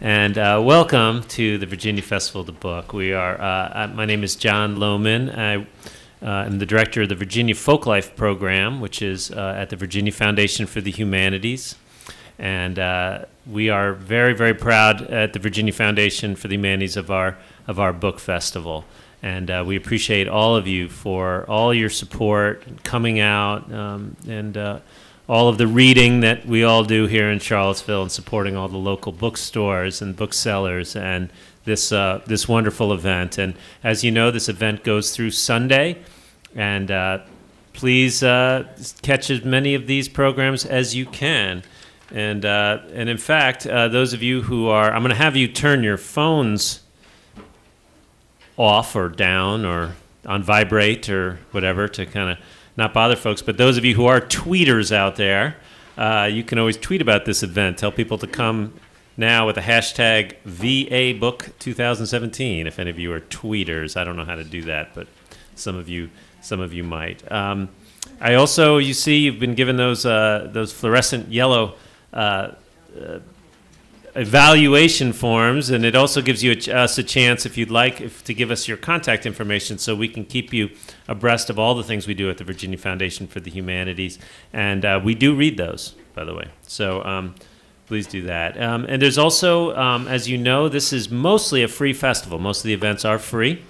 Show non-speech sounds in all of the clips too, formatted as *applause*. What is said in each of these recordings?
and uh, welcome to the Virginia Festival of the Book. We are. Uh, my name is Jon Lohman. I am the director of the Virginia Folklife Program, which is at the Virginia Foundation for the Humanities. And uh, we are very, very proud at the Virginia Foundation for the Humanities of our, of our book festival. And uh, we appreciate all of you for all your support, coming out, um, and uh, all of the reading that we all do here in Charlottesville and supporting all the local bookstores and booksellers and this, uh, this wonderful event. And as you know, this event goes through Sunday. And uh, please uh, catch as many of these programs as you can. And, uh, and in fact, uh, those of you who are, I'm going to have you turn your phones off or down or on vibrate or whatever to kind of not bother folks. But those of you who are tweeters out there, uh, you can always tweet about this event. Tell people to come now with the hashtag VABook2017. If any of you are tweeters, I don't know how to do that, but some of you, some of you might. Um, I also, you see, you've been given those uh, those fluorescent yellow uh, uh, evaluation forms, and it also gives you a, us a chance, if you'd like, if, to give us your contact information so we can keep you abreast of all the things we do at the Virginia Foundation for the Humanities. And uh, we do read those, by the way. So um, please do that. Um, and there's also, um, as you know, this is mostly a free festival. Most of the events are free.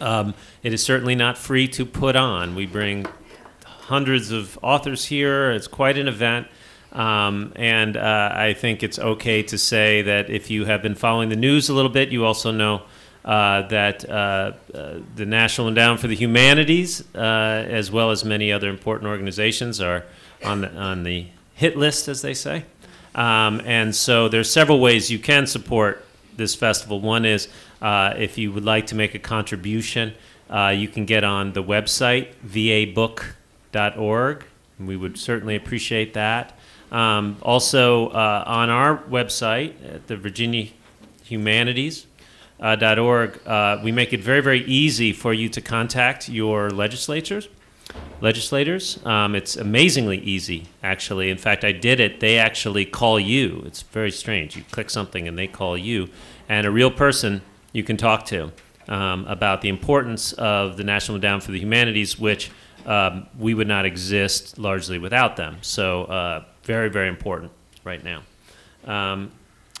Um, it is certainly not free to put on. We bring hundreds of authors here. It's quite an event. Um, and uh, I think it's okay to say that if you have been following the news a little bit, you also know uh, that uh, uh the National Endowment for the Humanities, uh, as well as many other important organizations, are on the, on the hit list, as they say. Um, and so there's several ways you can support this festival. One is uh, if you would like to make a contribution, you can get on the website, vabook.org. We would certainly appreciate that. Um, also, uh, on our website at the Virginia. Uh, uh, we make it very, very easy for you to contact your legislators. Legislators, um, it's amazingly easy, actually. In fact, I did it. They actually call you. It's very strange. You click something and they call you, and a real person you can talk to um, about the importance of the National Endowment for the Humanities, which um, we would not exist largely without them. So uh, very, very important right now. Um,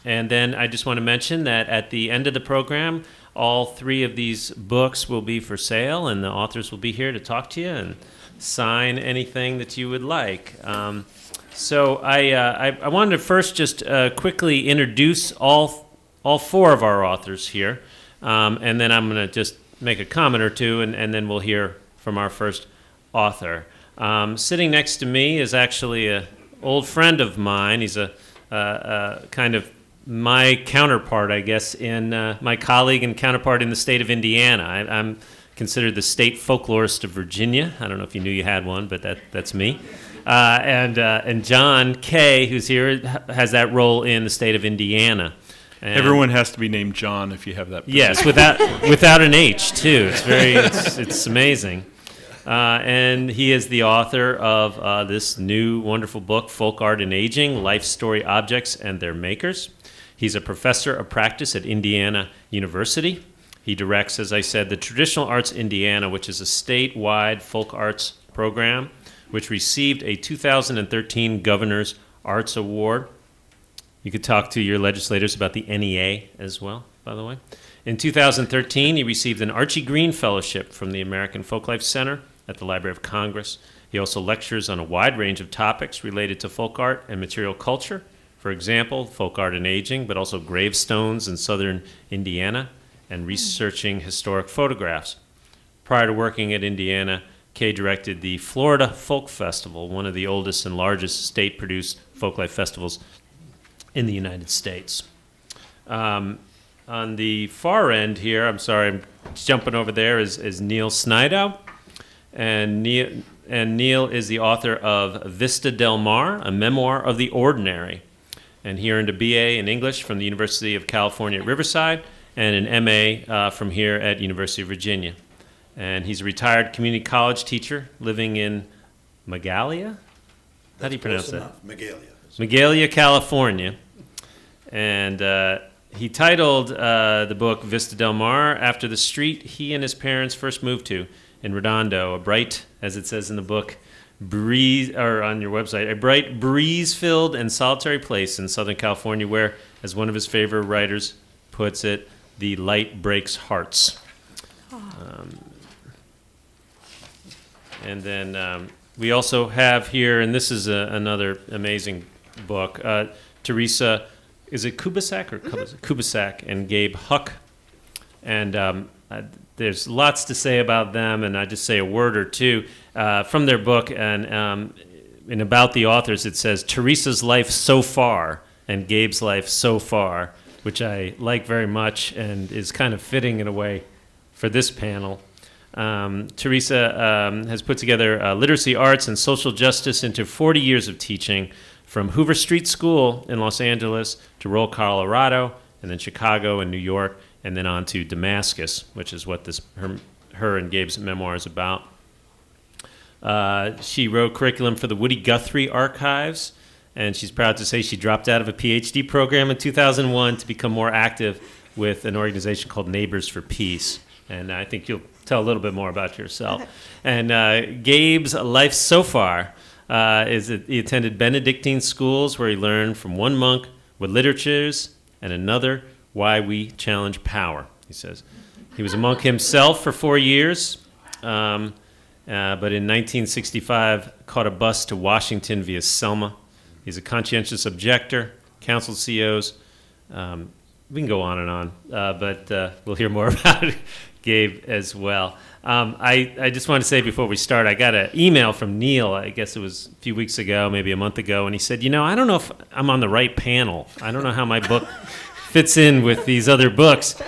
and then I just want to mention that at the end of the program, all three of these books will be for sale, and the authors will be here to talk to you and sign anything that you would like. Um, so I, uh, I, I, wanted to first just uh, quickly introduce all, all four of our authors here, um, and then I'm going to just make a comment or two, and, and then we'll hear from our first author. Um, sitting next to me is actually a, old friend of mine. He's a, uh, uh, kind of my counterpart, I guess, in uh, my colleague and counterpart in the state of Indiana. I, am considered the state folklorist of Virginia. I don't know if you knew you had one, but that, that's me. Uh, and, uh, and Jon Kay, who's here, has that role in the state of Indiana. And Everyone has to be named John if you have that. Position. Yes, without without an H too. It's very it's, it's amazing. Uh, and he is the author of uh, this new wonderful book, Folk Art and Aging Life Story Objects and Their Makers. He's a professor of practice at Indiana University. He directs, as I said, the Traditional Arts Indiana, which is a statewide folk arts program, which received a 2013 Governor's Arts Award. You could talk to your legislators about the NEA as well, by the way. In 2013, he received an Archie Green Fellowship from the American Folklife Center at the Library of Congress. He also lectures on a wide range of topics related to folk art and material culture. For example, folk art and aging, but also gravestones in southern Indiana and researching historic photographs. Prior to working at Indiana, Kay directed the Florida Folk Festival, one of the oldest and largest state produced folklife festivals in the United States. Um, on the far end here, I'm sorry, I'm jumping over there, is, is Neal Snidow and Neal, and Neal is the author of Vista Del Mar, a memoir of the ordinary. And he earned a BA in English from the University of California at Riverside and an MA uh, from here at University of Virginia. And he's a retired community college teacher living in Magalia. How do you pronounce that? Magalia. Magalia, California. and uh, he titled uh, the book Vista Del Mar after the street he and his parents first moved to in Redondo, a bright, as it says in the book, breeze or on your website, a bright breeze-filled and solitary place in Southern California, where, as one of his favorite writers puts it, the light breaks hearts. Um, and then um, we also have here, and this is a, another amazing book, uh, Theresa, is it Kubisak or Kubisak? Kubasak and Gabe Huck. And um, uh, there's lots to say about them, and I just say a word or two uh, from their book. And um, in about the authors, it says Theresa's life so far and Gabe's life so far, which I like very much and is kind of fitting in a way for this panel. Um, Theresa um, has put together uh, literacy, arts, and social justice into 40 years of teaching from Hoover Street School in Los Angeles to Roll, Colorado, and then Chicago and New York, and then on to Damascus, which is what this her, her and Gabe's memoir is about. Uh, she wrote curriculum for the Woody Guthrie Archives, and she's proud to say she dropped out of a PhD program in 2001 to become more active with an organization called Neighbors for Peace. And I think you'll tell a little bit more about yourself. *laughs* And uh, Gabe's life so far uh, is that he attended Benedictine schools where he learned from one monk what literatures and another why we challenge power. He says he was a monk himself for four years, um, uh, but in 1965 caught a bus to Washington via Selma. He's a conscientious objector, counseled CEOs. Um, we can go on and on, uh, but uh, we'll hear more *laughs* about Gabe as well. Um, I, I just want to say before we start, I got an email from Neal, I guess it was a few weeks ago, maybe a month ago, and he said, You know, I don't know if I'm on the right panel. I don't know how my book fits in with these other books.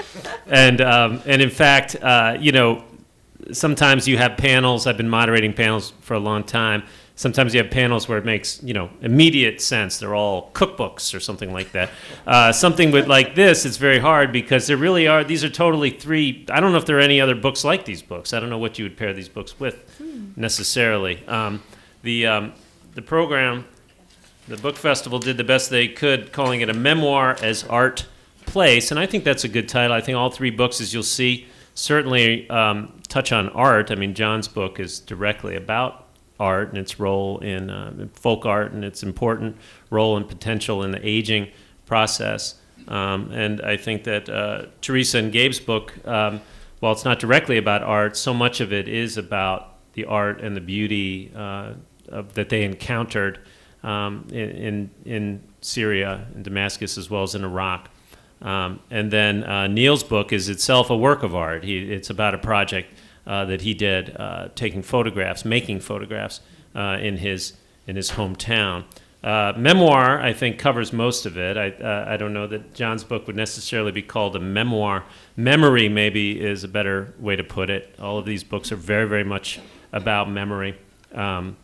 And, um, and in fact, uh, you know, sometimes you have panels, I've been moderating panels for a long time. Sometimes you have panels where it makes you know immediate sense. They're all cookbooks or something like that. Uh, something with like this it's very hard because there really are these are totally three i don't know if there are any other books like these books. I don't know what you would pair these books with necessarily. Um, the um, the program the book festival did the best they could calling it a memoir as art place and i think that's a good title i think all three books as you'll see certainly um, touch on art i mean jon's book is directly about art and its role in, uh, folk art and its important role and potential in the aging process. Um, and I think that uh, Theresa and Gabe's book, um, while it's not directly about art, so much of it is about the art and the beauty uh, of, that they encountered um, in, in Syria and Damascus as well as in Iraq. Um, and then uh, Neal's book is itself a work of art. He, it's about a project uh, that he did, uh, taking photographs, making photographs uh, in his in his hometown. Uh, memoir, I think, covers most of it. I, uh, I don't know that Jon's book would necessarily be called a memoir. Memory, maybe, is a better way to put it. All of these books are very, very much about memory. Um,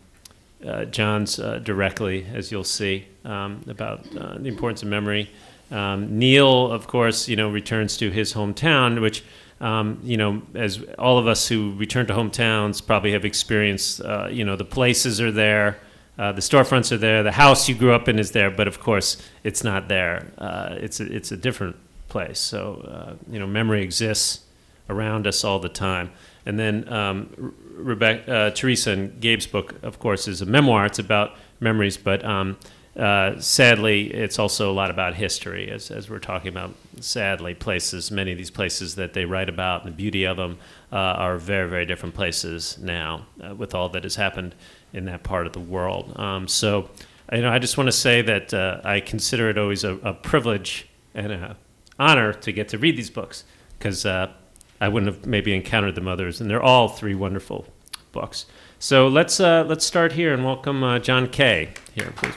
Jon's directly, as you'll see, um, about the importance of memory. Um, Neal, of course, you know, returns to his hometown, which um, you know, as all of us who return to hometowns probably have experienced, uh, you know, the places are there, uh, the storefronts are there, the house you grew up in is there, but of course it's not there. Uh, it's, a, it's a different place. So, uh, you know, memory exists around us all the time. And then um, Rebecca, uh, Theresa and Gabe's book, of course, is a memoir. It's about memories, but um, uh, sadly, it's also a lot about history, as, as we're talking about. Sadly, places, many of these places that they write about, and the beauty of them, uh, are very, very different places now, uh, with all that has happened in that part of the world. Um, so, you know, I just want to say that uh, I consider it always a, a privilege and an honor to get to read these books, because uh, I wouldn't have maybe encountered them others, and they're all three wonderful books. So let's uh, let's start here and welcome Jon Kay here, please.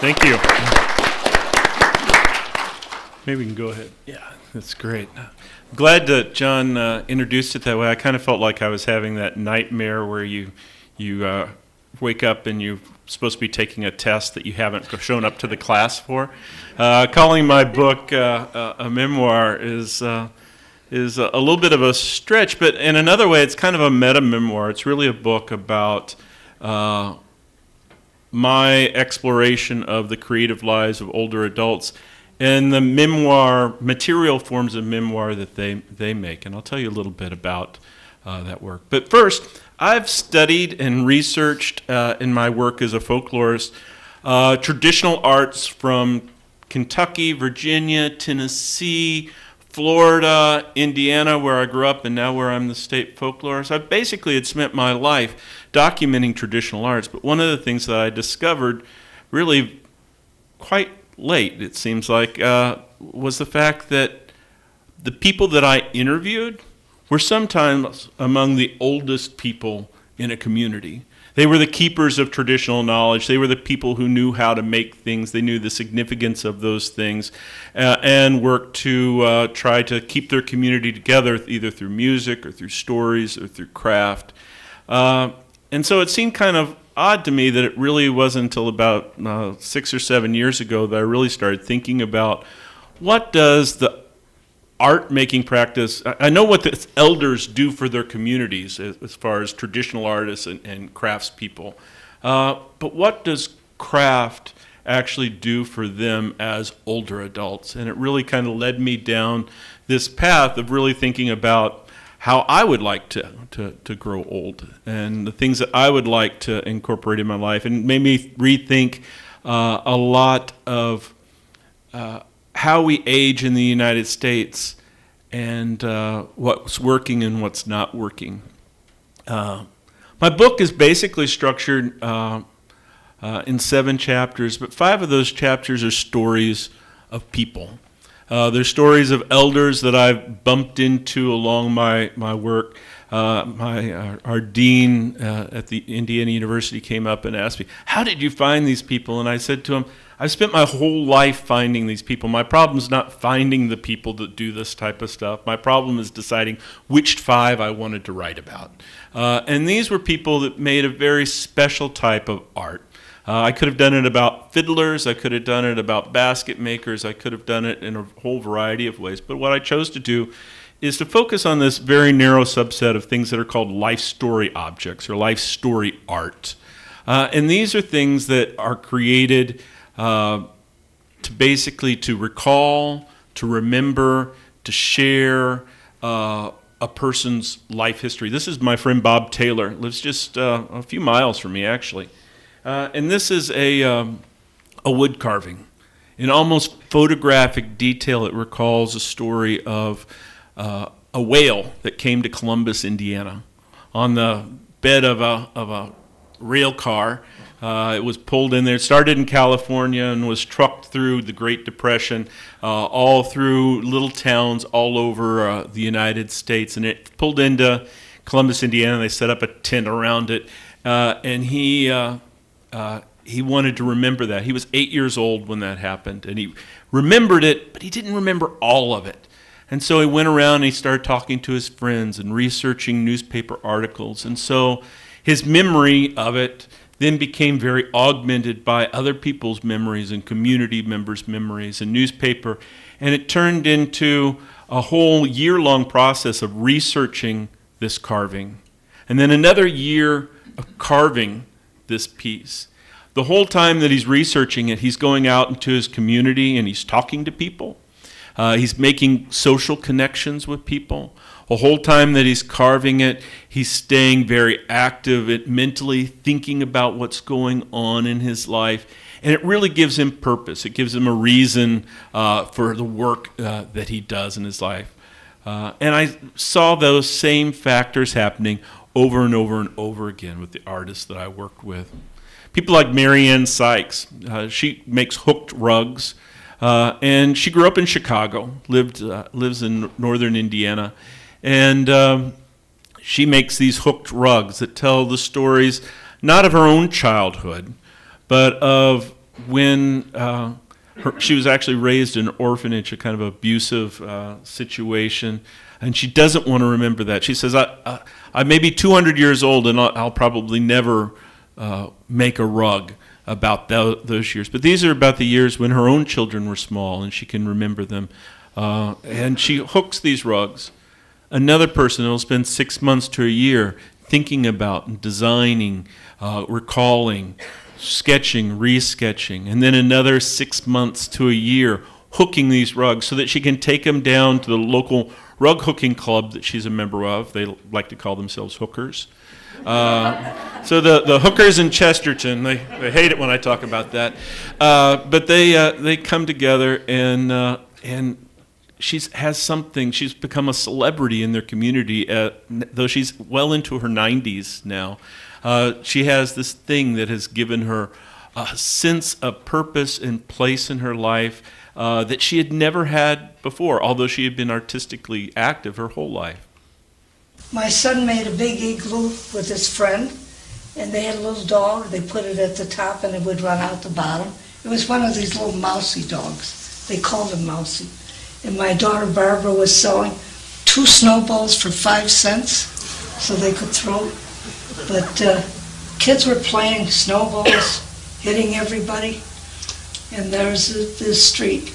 Thank you. Maybe we can go ahead. Yeah, that's great. Glad that Jon uh, introduced it that way. I kind of felt like I was having that nightmare where you you uh, wake up and you're supposed to be taking a test that you haven't shown up to the class for. Uh, calling my book uh, a memoir is uh, is a little bit of a stretch, but in another way, it's kind of a meta memoir. It's really a book about uh, my exploration of the creative lives of older adults and the memoir, material forms of memoir that they, they make. And I'll tell you a little bit about uh, that work. But first, I've studied and researched uh, in my work as a folklorist uh, traditional arts from Kentucky, Virginia, Tennessee, Florida, Indiana, where I grew up, and now where I'm the state folklorist. I basically had spent my life documenting traditional arts, but one of the things that I discovered really quite late, it seems like, uh, was the fact that the people that I interviewed were sometimes among the oldest people in a community. They were the keepers of traditional knowledge. They were the people who knew how to make things. They knew the significance of those things uh, and worked to uh, try to keep their community together either through music or through stories or through craft. Uh, and so it seemed kind of odd to me that it really wasn't until about uh, six or seven years ago that I really started thinking about what does the art making practice. I know what the elders do for their communities as, far as traditional artists and, and craftspeople. Uh, but what does craft actually do for them as older adults? And it really kind of led me down this path of really thinking about how I would like to, to, to grow old and the things that I would like to incorporate in my life and made me rethink uh, a lot of uh, how we age in the United States and uh, what's working and what's not working. Uh, my book is basically structured uh, uh in seven chapters, but five of those chapters are stories of people. Uh, they're stories of elders that I've bumped into along my, my work. Uh, my, our, our dean at the Indiana University came up and asked me, How did you find these people? And I said to him, I've spent my whole life finding these people. My problem is not finding the people that do this type of stuff. My problem is deciding which five I wanted to write about. Uh, and these were people that made a very special type of art. Uh, I could have done it about fiddlers, I could have done it about basket makers, I could have done it in a whole variety of ways. But what I chose to do is to focus on this very narrow subset of things that are called life story objects or life story art. Uh, and these are things that are created uh, to basically to recall, to remember, to share uh, a person's life history. This is my friend Bob Taylor. Lives just uh, a few miles from me, actually. Uh, and this is a, um, a wood carving. In almost photographic detail, it recalls a story of uh, a whale that came to Columbus, Indiana, on the bed of a, of a rail car uh, it was pulled in there. It started in California and was trucked through the Great Depression, uh, all through little towns all over uh, the United States. And it pulled into Columbus, Indiana. They set up a tent around it. Uh, and he, uh, uh, he wanted to remember that. He was eight years old when that happened. And he remembered it, but he didn't remember all of it. And so he went around and he started talking to his friends and researching newspaper articles. And so his memory of it then became very augmented by other people's memories and community members' memories and newspaper. And it turned into a whole year long process of researching this carving. And then another year of carving this piece. The whole time that he's researching it, he's going out into his community and he's talking to people. Uh, he's making social connections with people. The whole time that he's carving it, he's staying very active mentally thinking about what's going on in his life. And it really gives him purpose. It gives him a reason uh, for the work uh, that he does in his life. Uh, and I saw those same factors happening over and over and over again with the artists that I worked with. People like Marianne Sykes, uh, she makes hooked rugs. Uh, and she grew up in Chicago, lived, uh, lives in northern Indiana. And um, she makes these hooked rugs that tell the stories not of her own childhood, but of when uh, her, she was actually raised in an orphanage, a kind of abusive uh, situation. And she doesn't want to remember that. She says, I, I, I may be 200 years old and I'll, I'll probably never uh, make a rug about th those years. But these are about the years when her own children were small and she can remember them. Uh, and she hooks these rugs Another person will spend six months to a year thinking about and designing, uh, recalling, sketching, resketching, and then another six months to a year hooking these rugs so that she can take them down to the local rug hooking club that she's a member of. They like to call themselves hookers. Uh, so the, the hookers in Chesterton, they, they hate it when I talk about that. Uh, but they, uh, they come together and, uh, and she has something. She's become a celebrity in their community, uh, though she's well into her 90s now. Uh, she has this thing that has given her a sense of purpose and place in her life uh, that she had never had before, although she had been artistically active her whole life. My son made a big igloo with his friend, and they had a little dog. They put it at the top, and it would run out the bottom. It was one of these little mousy dogs. They called him Mousy. And my daughter Barbara was selling two snowballs for five cents so they could throw. But uh, kids were playing snowballs, *coughs* hitting everybody. And there's this street.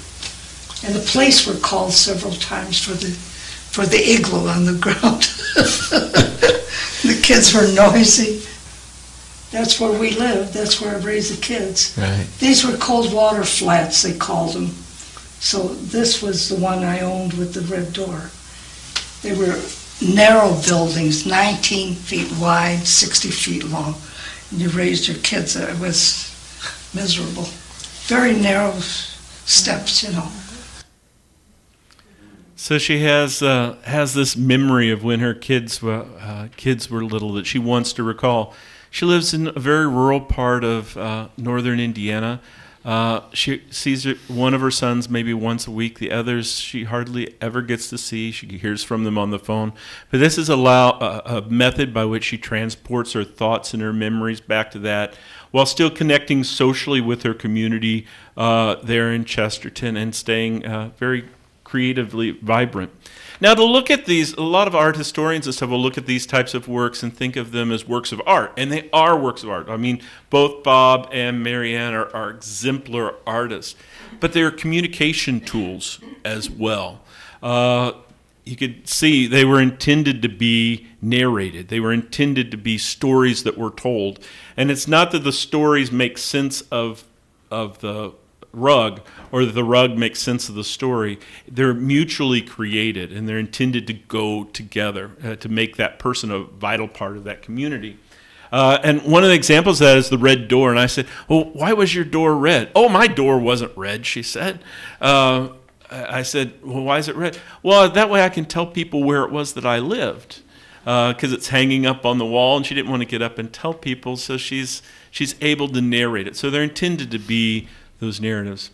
And the police were called several times for the for the igloo on the *laughs* ground. the kids were noisy. That's where we lived. That's where I raised the kids. Right. These were cold water flats, they called them. So this was the one I owned with the red door. They were narrow buildings, 19 feet wide, 60 feet long. And you raised your kids. It was miserable. Very narrow steps, you know. So she has uh, has this memory of when her kids were uh, kids were little that she wants to recall. She lives in a very rural part of uh, northern Indiana. Uh, she sees one of her sons maybe once a week. The others she hardly ever gets to see. She hears from them on the phone. But this is a, a method by which she transports her thoughts and her memories back to that, while still connecting socially with her community uh, there in Chesterton and staying uh, very creatively vibrant. Now, to look at these, a lot of art historians and stuff will look at these types of works and think of them as works of art, and they are works of art. I mean, both Bob and Marianne are, are exemplar artists, but they're communication tools as well. Uh, you could see they were intended to be narrated. They were intended to be stories that were told, and it's not that the stories make sense of of the rug or the rug makes sense of the story. They're mutually created and they're intended to go together uh, to make that person a vital part of that community. Uh, and one of the examples of that is the red door. And I said, Well, why was your door red? Oh, my door wasn't red, she said. Uh, I said, Well, why is it red? Well, that way I can tell people where it was that I lived because uh, it's hanging up on the wall, and she didn't want to get up and tell people, so she's she's able to narrate it. So they're intended to be those narratives.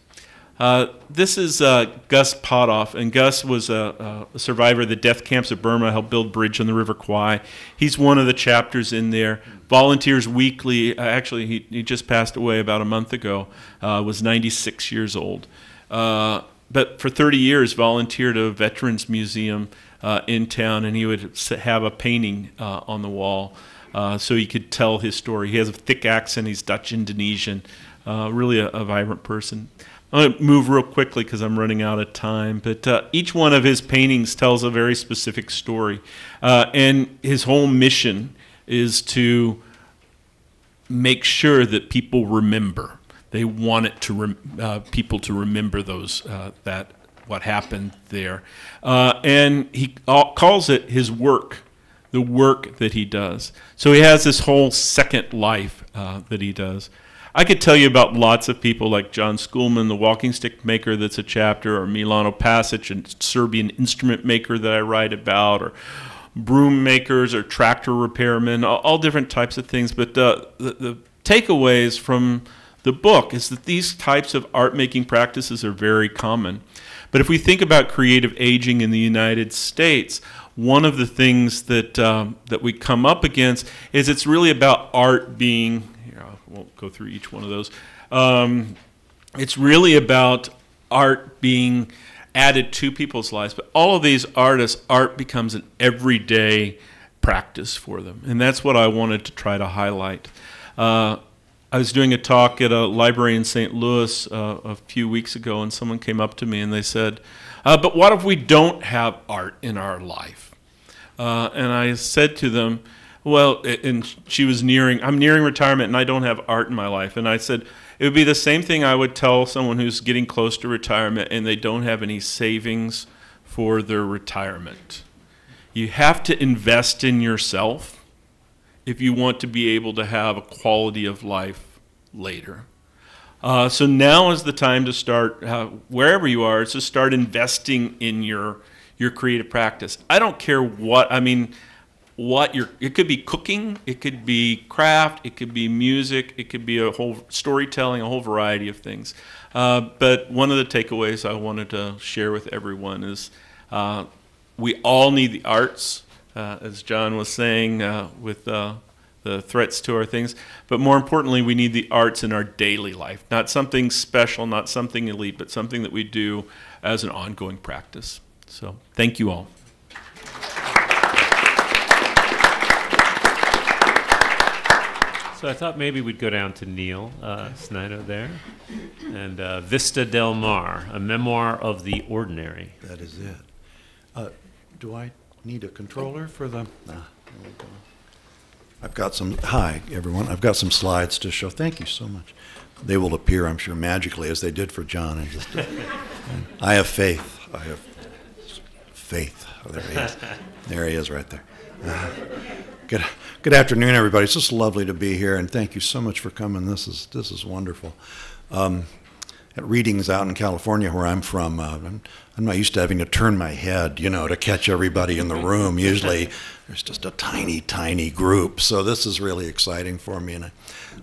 Uh, this is uh, Gus Potoff, and Gus was a, a, survivor of the death camps of Burma, helped build bridge on the River Kwai. He's one of the chapters in there. Volunteers weekly. Uh, actually, he, he just passed away about a month ago. Uh, was 96 years old. Uh, but for 30 years, volunteered at a veterans museum uh, in town, and he would have a painting on the wall so he could tell his story. He has a thick accent. He's Dutch Indonesian. Really a, a vibrant person. I'm going to move real quickly because I'm running out of time. But uh, each one of his paintings tells a very specific story. Uh, and his whole mission is to make sure that people remember. They want it to uh, people to remember those uh, that what happened there, uh, and he calls it his work, the work that he does. So he has this whole second life uh, that he does. I could tell you about lots of people like John Schoolman, the walking stick maker that's a chapter, or Milan Opacich, a Serbian instrument maker that I write about, or broom makers or tractor repairmen, all, all different types of things. But uh, the, the takeaways from the book is that these types of art making practices are very common. But if we think about creative aging in the United States, one of the things that um, that we come up against is it's really about art being won't go through each one of those. Um, it's really about art being added to people's lives. But all of these artists, art becomes an everyday practice for them. And that's what I wanted to try to highlight. Uh, I was doing a talk at a library in St. Louis uh, a few weeks ago, and someone came up to me and they said, uh, But what if we don't have art in our life? Uh, and I said to them, well, and she was nearing, I'm nearing retirement and I don't have art in my life. And I said, It would be the same thing I would tell someone who's getting close to retirement and they don't have any savings for their retirement. You have to invest in yourself if you want to be able to have a quality of life later. Uh, so now is the time to start, uh, wherever you are, to start investing in your your creative practice. I don't care what I mean. What your it could be cooking, it could be craft, it could be music, it could be a whole storytelling, a whole variety of things. Uh, but one of the takeaways I wanted to share with everyone is uh, we all need the arts, uh, as Jon was saying uh, with uh, the threats to our things. But more importantly, we need the arts in our daily life. Not something special, not something elite, but something that we do as an ongoing practice. So thank you all. So I thought maybe we'd go down to Neal uh, Snyder there, and uh, Vista Del Mar, a memoir of the ordinary. That is it. Uh, Do I need a controller for the? ah, go. I've got some, hi, everyone. I've got some slides to show. Thank you so much. They will appear, I'm sure, magically, as they did for Jon. in just *laughs* I have faith. I have faith. Oh, there he is. There he is right there. Good, good afternoon, everybody. It's just lovely to be here, and thank you so much for coming. This is, this is wonderful. Um, at readings out in California, where I'm from, uh, I'm, I'm not used to having to turn my head, you know, to catch everybody in the room. Usually, *laughs* there's just a tiny, tiny group. So this is really exciting for me, and I,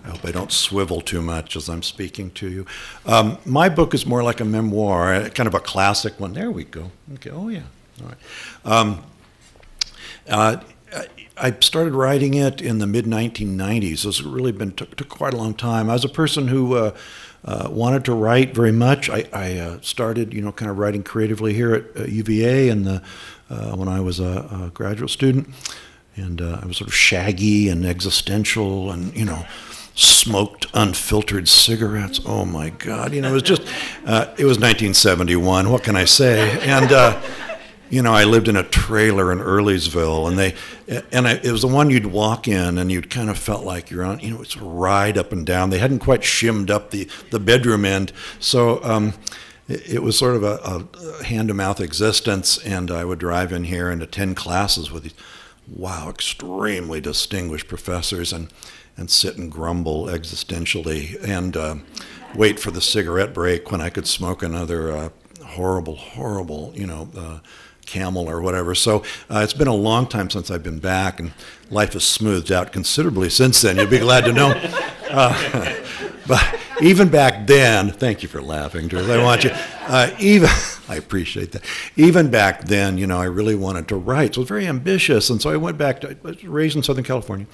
I hope I don't swivel too much as I'm speaking to you. Um, my book is more like a memoir, uh, kind of a classic one. There we go. Okay. Oh yeah. All right. Um, uh, I- started writing it in the mid 1990s. So it's really been took, took quite a long time. I was a person who uh, uh, wanted to write very much. I, I uh, started, you know, kind of writing creatively here at uh, UVA, and the, uh, when I was a, a graduate student, and uh, I was sort of shaggy and existential, and you know. Smoked unfiltered cigarettes. Oh my God! You know, it was just. Uh, it was 1971. What can I say? And uh, you know, I lived in a trailer in Earlysville, and they, and I, it was the one you'd walk in, and you'd kind of felt like you're on, you know, it's a ride up and down. They hadn't quite shimmed up the the bedroom end, so um, it, it was sort of a, a hand to mouth existence. And I would drive in here and attend classes with these, wow, extremely distinguished professors, and and sit and grumble existentially, and uh, wait for the cigarette break when I could smoke another uh, horrible, horrible, you know. Uh, camel or whatever. So uh, it's been a long time since I've been back, and life has smoothed out considerably since then. You'll be glad to know. *laughs* Uh, *laughs* but even back then, thank you for laughing, Drew. I want you. Uh, even *laughs* I appreciate that. Even back then, you know, I really wanted to write. So was very ambitious, and so I went back to. I was raised in Southern California.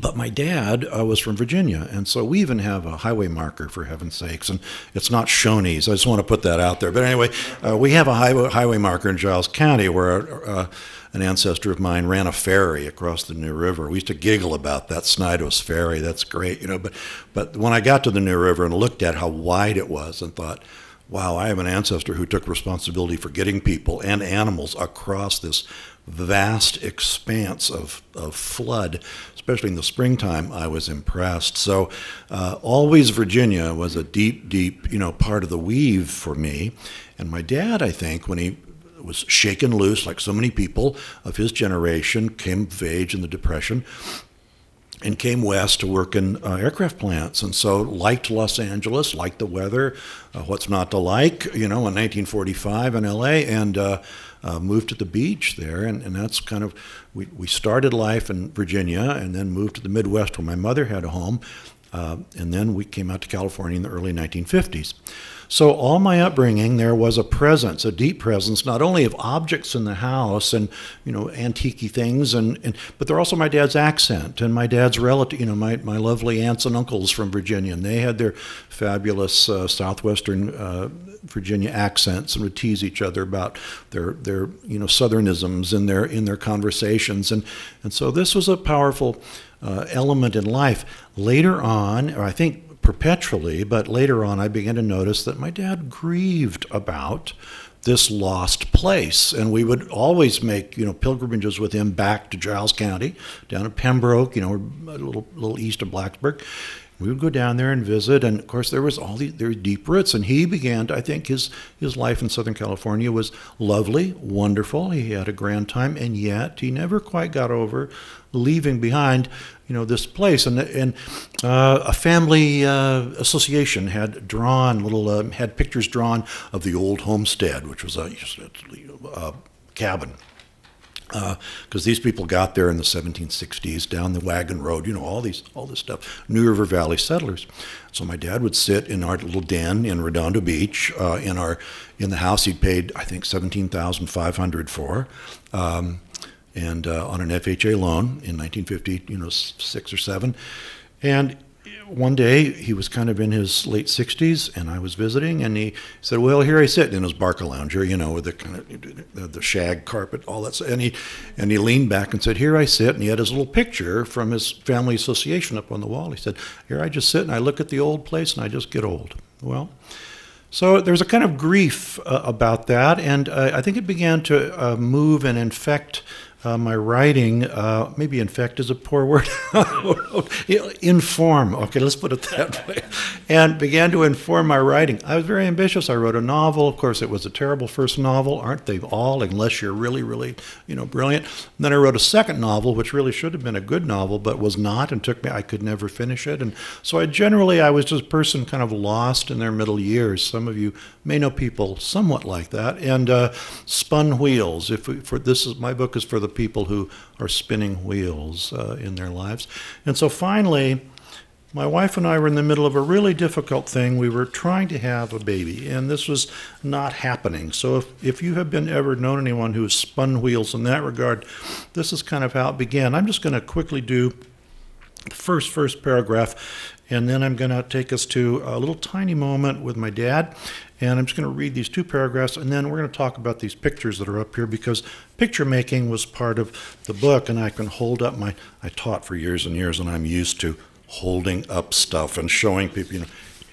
But my dad uh, was from Virginia, and so we even have a highway marker for heaven's sakes, and it's not Shoney's. I just want to put that out there. But anyway, uh, we have a highway, highway marker in Giles County where uh, an ancestor of mine ran a ferry across the New River. We used to giggle about that Snidow's Ferry. That's great, you know. But but when I got to the New River and looked at how wide it was, and thought, wow, I have an ancestor who took responsibility for getting people and animals across this vast expanse of, of flood, especially in the springtime, I was impressed. So, uh, always Virginia was a deep, deep, you know, part of the weave for me. And my dad, I think, when he was shaken loose, like so many people of his generation, came of age in the Depression, and came west to work in uh, aircraft plants and so liked los angeles liked the weather uh, what's not to like you know in 1945 in la and uh, uh, moved to the beach there and, and that's kind of we, we started life in virginia and then moved to the midwest where my mother had a home uh, and then we came out to california in the early 1950s so all my upbringing, there was a presence, a deep presence, not only of objects in the house and you know antique things, and, and but they're also my dad's accent and my dad's relative, you know my, my lovely aunts and uncles from Virginia, and they had their fabulous uh, southwestern uh, Virginia accents and would tease each other about their their you know southernisms in their in their conversations, and and so this was a powerful uh, element in life. Later on, or I think perpetually, but later on I began to notice that my dad grieved about this lost place. And we would always make, you know, pilgrimages with him back to Giles County, down to Pembroke, you know, a little, little east of Blacksburg. We would go down there and visit, and of course there was all these there were deep roots, and he began. To, I think his his life in Southern California was lovely, wonderful. He had a grand time, and yet he never quite got over leaving behind, you know, this place. And and uh, a family uh, association had drawn little uh, had pictures drawn of the old homestead, which was a, a cabin because uh, these people got there in the 1760s down the wagon road, you know, all these, all this stuff, New River Valley settlers. So my dad would sit in our little den in Redondo Beach, uh, in our, in the house he'd paid, I think, 17,500 for, um, and uh, on an FHA loan in 1950, you know, six or seven, and one day he was kind of in his late 60s and I was visiting and he said, well, here I sit in his Barcalounger, you know, with the kind of the shag carpet, all that. And he, and he leaned back and said, here I sit. And he had his little picture from his family association up on the wall. He said, here I just sit and I look at the old place and I just get old. Well, so there's a kind of grief uh, about that. And uh, I think it began to uh, move and infect uh, my writing, uh, maybe infect is a poor word, *laughs* inform, okay, let's put it that way, and began to inform my writing. I was very ambitious. I wrote a novel. Of course, it was a terrible first novel, aren't they all, unless you're really, really, you know, brilliant. And then I wrote a second novel, which really should have been a good novel, but was not, and took me, I could never finish it. And so I generally, I was just a person kind of lost in their middle years. Some of you may know people somewhat like that, and uh, spun wheels. If we, for this is my book is for the people who are spinning wheels uh, in their lives. And so finally, my wife and I were in the middle of a really difficult thing. We were trying to have a baby, and this was not happening. So, if, if you have been ever known anyone who has spun wheels in that regard, this is kind of how it began. I'm just going to quickly do the first first paragraph, and then I'm going to take us to a little tiny moment with my dad, and I'm just going to read these two paragraphs, and then we're going to talk about these pictures that are up here because picture making was part of the book, and I can hold up my, I taught for years and years, and I'm used to holding up stuff and showing people, you know,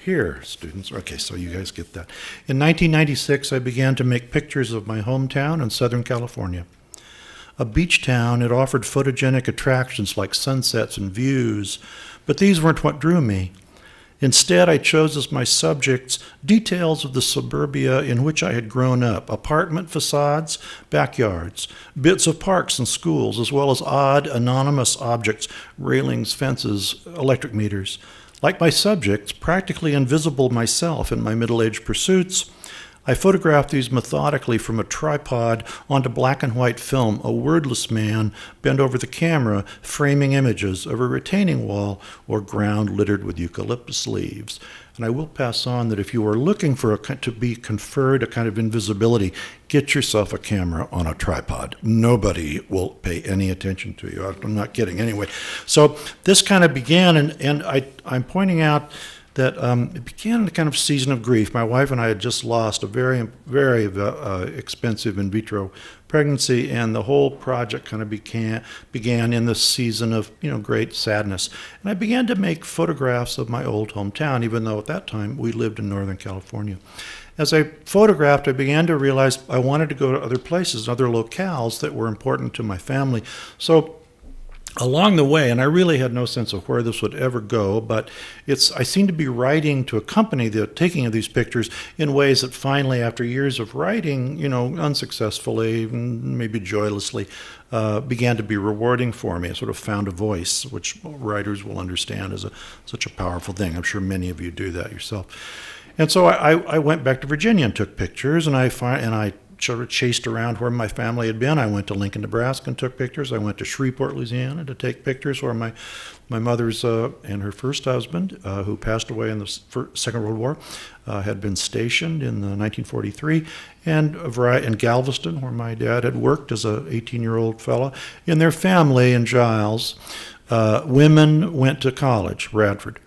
here, students. Okay, so you guys get that. In 1996, I began to make pictures of my hometown in Southern California. A beach town, it offered photogenic attractions like sunsets and views, but these weren't what drew me. Instead, I chose as my subjects details of the suburbia in which I had grown up apartment facades, backyards, bits of parks and schools, as well as odd, anonymous objects, railings, fences, electric meters. Like my subjects, practically invisible myself in my middle aged pursuits, I photographed these methodically from a tripod onto black and white film, a wordless man bent over the camera, framing images of a retaining wall or ground littered with eucalyptus leaves. And I will pass on that if you are looking for a, to be conferred a kind of invisibility, get yourself a camera on a tripod. Nobody will pay any attention to you. I'm not kidding. Anyway, so this kind of began, and, and I, I'm pointing out that um, it began a kind of season of grief. My wife and I had just lost a very, very uh, expensive in vitro pregnancy, and the whole project kind of began began in this season of you know great sadness. And I began to make photographs of my old hometown, even though at that time we lived in Northern California. As I photographed, I began to realize I wanted to go to other places, other locales that were important to my family. So along the way, and I really had no sense of where this would ever go, but it's I seem to be writing to accompany the taking of these pictures in ways that finally, after years of writing, you know, unsuccessfully, maybe joylessly, uh, began to be rewarding for me. I sort of found a voice, which writers will understand is a, such a powerful thing. I'm sure many of you do that yourself. And so I, I went back to Virginia and took pictures, and I find, and I sort of chased around where my family had been. I went to Lincoln, Nebraska, and took pictures. I went to Shreveport, Louisiana, to take pictures where my my mother's uh, and her first husband, uh, who passed away in the first, Second World War, uh, had been stationed in 1943, and a variety, in Galveston, where my dad had worked as a 18-year-old fellow. In their family in Giles, uh, women went to college, Radford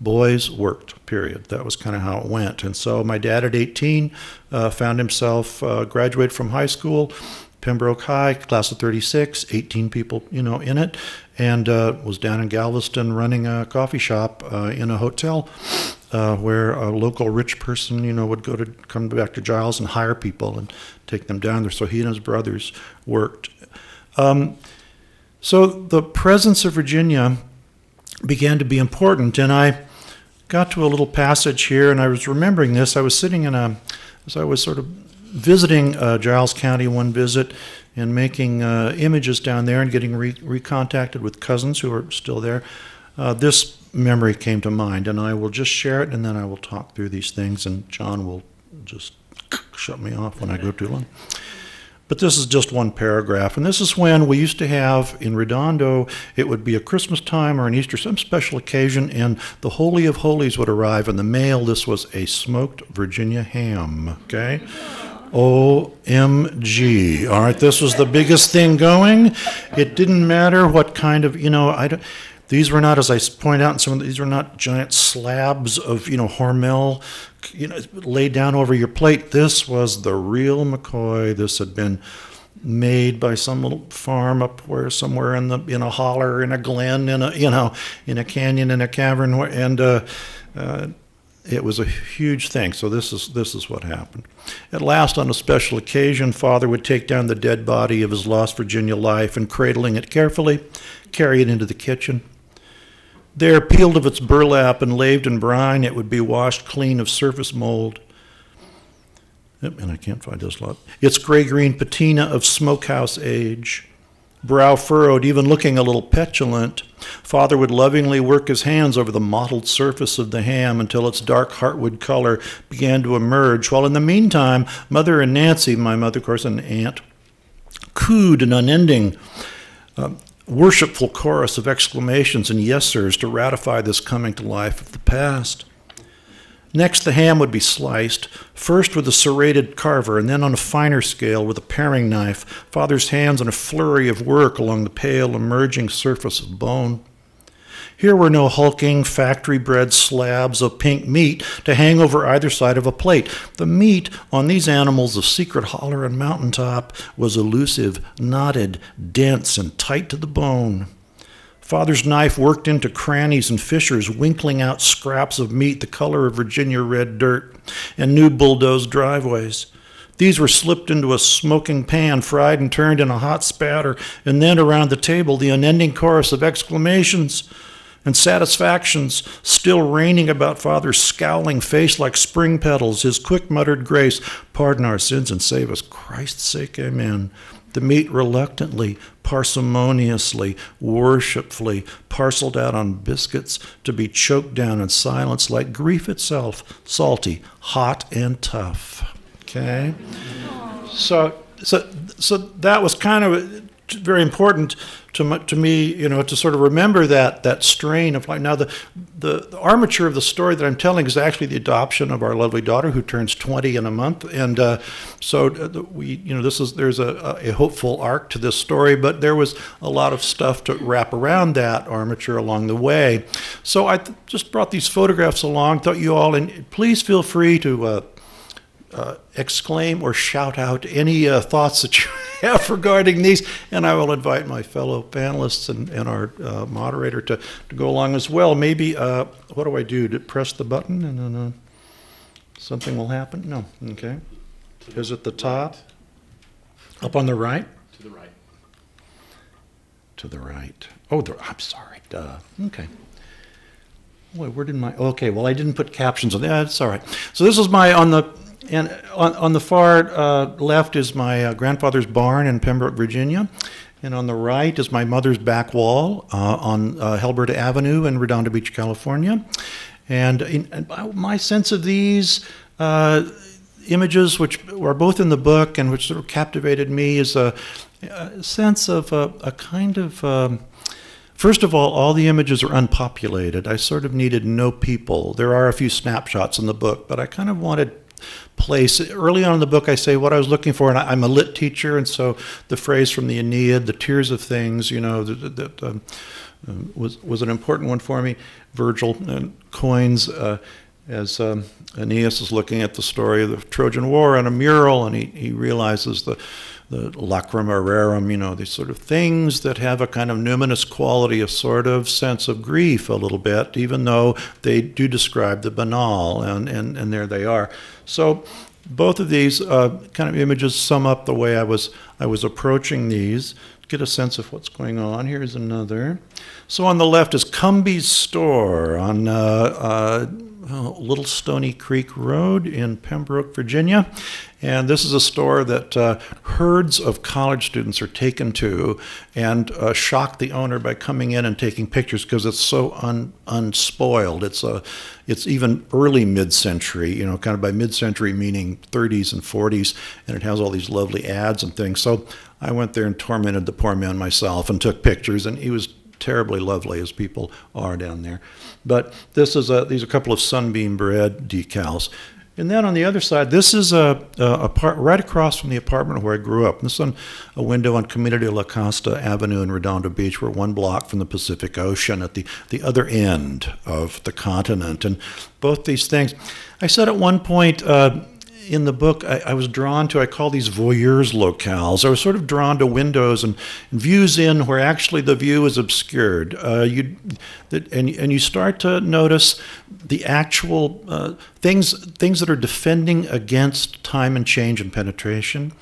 boys worked, period. That was kind of how it went. And so my dad at 18 uh, found himself, uh, graduated from high school, Pembroke High, class of 36, 18 people, you know, in it, and uh, was down in Galveston running a coffee shop uh, in a hotel uh, where a local rich person, you know, would go to come back to Giles and hire people and take them down there. So he and his brothers worked. Um, so the presence of Virginia began to be important, and I got to a little passage here, and I was remembering this. I was sitting in a, as I was sort of visiting uh, Giles County one visit and making uh, images down there and getting re- recontacted with cousins who are still there. Uh, this memory came to mind, and I will just share it, and then I will talk through these things, and Jon will just shut me off when I go too long. But this is just one paragraph, and this is when we used to have in Redondo, it would be a Christmas time or an Easter, some special occasion, and the Holy of Holies would arrive. In the mail, this was a smoked Virginia ham, okay? OMG. All right, this was the biggest thing going. It didn't matter what kind of, you know, I don't. These were not, as I point out in some of these were not giant slabs of, you know, Hormel, you know, laid down over your plate. This was the real McCoy. This had been made by some little farm up where somewhere in the in a holler in a glen in a you know in a canyon in a cavern and uh, uh, it was a huge thing. So this is this is what happened. At last, on a special occasion, father would take down the dead body of his lost Virginia life and, cradling it carefully, carry it into the kitchen. There, peeled of its burlap and laved in brine, it would be washed clean of surface mold. And I can't find this lot. Its gray green patina of smokehouse age. Brow furrowed, even looking a little petulant, father would lovingly work his hands over the mottled surface of the ham until its dark heartwood color began to emerge, while in the meantime, mother and Nancy, my mother, of course, an aunt, cooed an unending, uh, worshipful chorus of exclamations and yes sirs to ratify this coming to life of the past. Next, the ham would be sliced, first with a serrated carver, and then on a finer scale with a paring knife, father's hands in a flurry of work along the pale, emerging surface of bone. Here were no hulking, factory bred slabs of pink meat to hang over either side of a plate. The meat on these animals of secret holler and mountaintop was elusive, knotted, dense, and tight to the bone. Father's knife worked into crannies and fissures, winkling out scraps of meat the color of Virginia red dirt, and new bulldozed driveways. These were slipped into a smoking pan, fried and turned in a hot spatter, and then around the table the unending chorus of exclamations and satisfactions still raining about Father's scowling face like spring petals, his quick muttered grace, Pardon our sins and save us, Christ's sake, amen the meat reluctantly, parsimoniously, worshipfully, parceled out on biscuits to be choked down in silence like grief itself, salty, hot, and tough. Okay? So, so, so that was kind of very important to, to me, you know, to sort of remember that that strain of life. Now, the, the, the armature of the story that I'm telling is actually the adoption of our lovely daughter, who turns 20 in a month, and uh, so uh, we, you know, this is there's a, a hopeful arc to this story, but there was a lot of stuff to wrap around that armature along the way. So I just brought these photographs along. Thought you all, and please feel free to. Uh, uh, exclaim or shout out any uh, thoughts that you *laughs* have regarding these, and I will invite my fellow panelists and, and our uh, moderator to, to go along as well. Maybe, uh, what do I do? To press the button and then uh, something will happen? No. Okay. Is it the top? Up on the right? To the right. To the right. Oh, the, I'm sorry. Duh. Okay. Wait, where did my? Okay, well, I didn't put captions on. Yeah, it's all right. So this is my on the and on, on the far uh, left is my uh, grandfather's barn in Pembroke, Virginia. And on the right is my mother's back wall uh, on uh, Helberta Avenue in Redondo Beach, California. And, in, and my sense of these uh, images, which are both in the book and which sort of captivated me, is a, a sense of a, a kind of. Um, First of all, all the images are unpopulated. I sort of needed no people. There are a few snapshots in the book, but I kind of wanted place. Early on in the book, I say what I was looking for, and I, am a lit teacher, and so the phrase from the Aeneid, the tears of things, you know, that, um, um, was was an important one for me. Virgil and coins. Uh, as um, Aeneas is looking at the story of the Trojan War on a mural, and he, he realizes the the lacrimae rerum, you know, these sort of things that have a kind of numinous quality, a sort of sense of grief a little bit, even though they do describe the banal, and, and, and there they are. So both of these uh, kind of images sum up the way I was, I was approaching these get a sense of what's going on. Here's another. So on the left is Cumby's store on uh, uh, Little Stony Creek Road in Pembroke, Virginia. And this is a store that uh, herds of college students are taken to and uh, shock the owner by coming in and taking pictures because it's so un, unspoiled. It's a, it's even early mid-century, you know, kind of by mid-century meaning 30s and 40s, and it has all these lovely ads and things. So I went there and tormented the poor man myself and took pictures, and he was terribly lovely as people are down there. But this is a, these are a couple of Sunbeam bread decals. And then on the other side, this is a, a, a part right across from the apartment where I grew up. This is a window on Community La Costa Avenue in Redondo Beach. We're one block from the Pacific Ocean at the, the other end of the continent. And both these things, I said at one point, uh, in the book, I, I, was drawn to, I call these voyeurs locales. I was sort of drawn to windows and, and views in where actually the view is obscured. Uh, you, that, and, and you start to notice the actual uh, things, things that are defending against time and change and penetration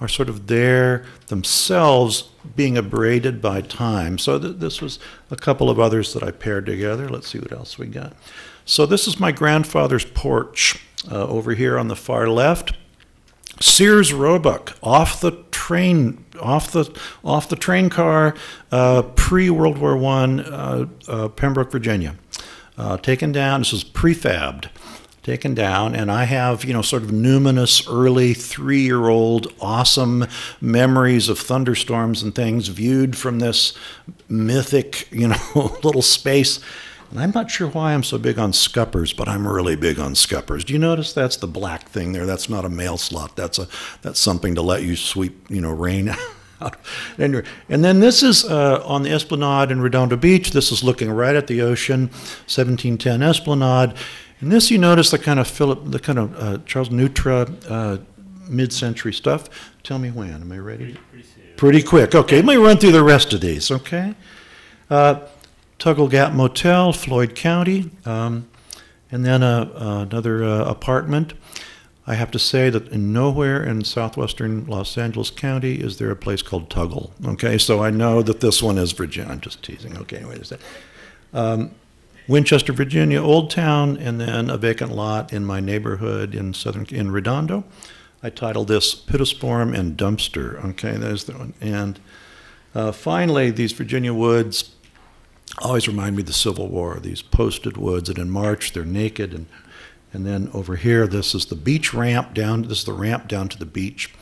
are sort of there themselves being abraded by time. So th this was a couple of others that I paired together. Let's see what else we got. So this is my grandfather's porch uh, over here on the far left. Sears Roebuck off the train, off the off the train car, uh, pre World War One, uh, uh, Pembroke, Virginia, uh, taken down. This is prefabbed, taken down, and I have you know sort of numinous early three-year-old awesome memories of thunderstorms and things viewed from this mythic you know *laughs* little space and I'm not sure why I'm so big on scuppers, but I'm really big on scuppers. Do you notice that's the black thing there? That's not a mail slot. That's a that's something to let you sweep, you know, rain *laughs* out. Anyway, and then this is uh, on the Esplanade in Redondo Beach. This is looking right at the ocean, 1710 Esplanade. And this, you notice the kind of Philip, the kind of uh, Charles Neutra uh, mid-century stuff. Tell me when. Am I ready? Pretty, pretty, pretty quick. Okay, let me run through the rest of these. Okay. Uh, Tuggle Gap Motel, Floyd County, um, and then a, another uh, apartment. I have to say that in nowhere in southwestern Los Angeles County is there a place called Tuggle. Okay, so I know that this one is Virginia. I'm just teasing. Okay, wait a second. Um, Winchester, Virginia, Old Town, and then a vacant lot in my neighborhood in southern in Redondo. I titled this Pittosporum and Dumpster. Okay, there's the one. And uh, finally, these Virginia woods always remind me of the Civil War, these posted woods, and in March they're naked. And, and then over here, this is the beach ramp down, this is the ramp down to the beach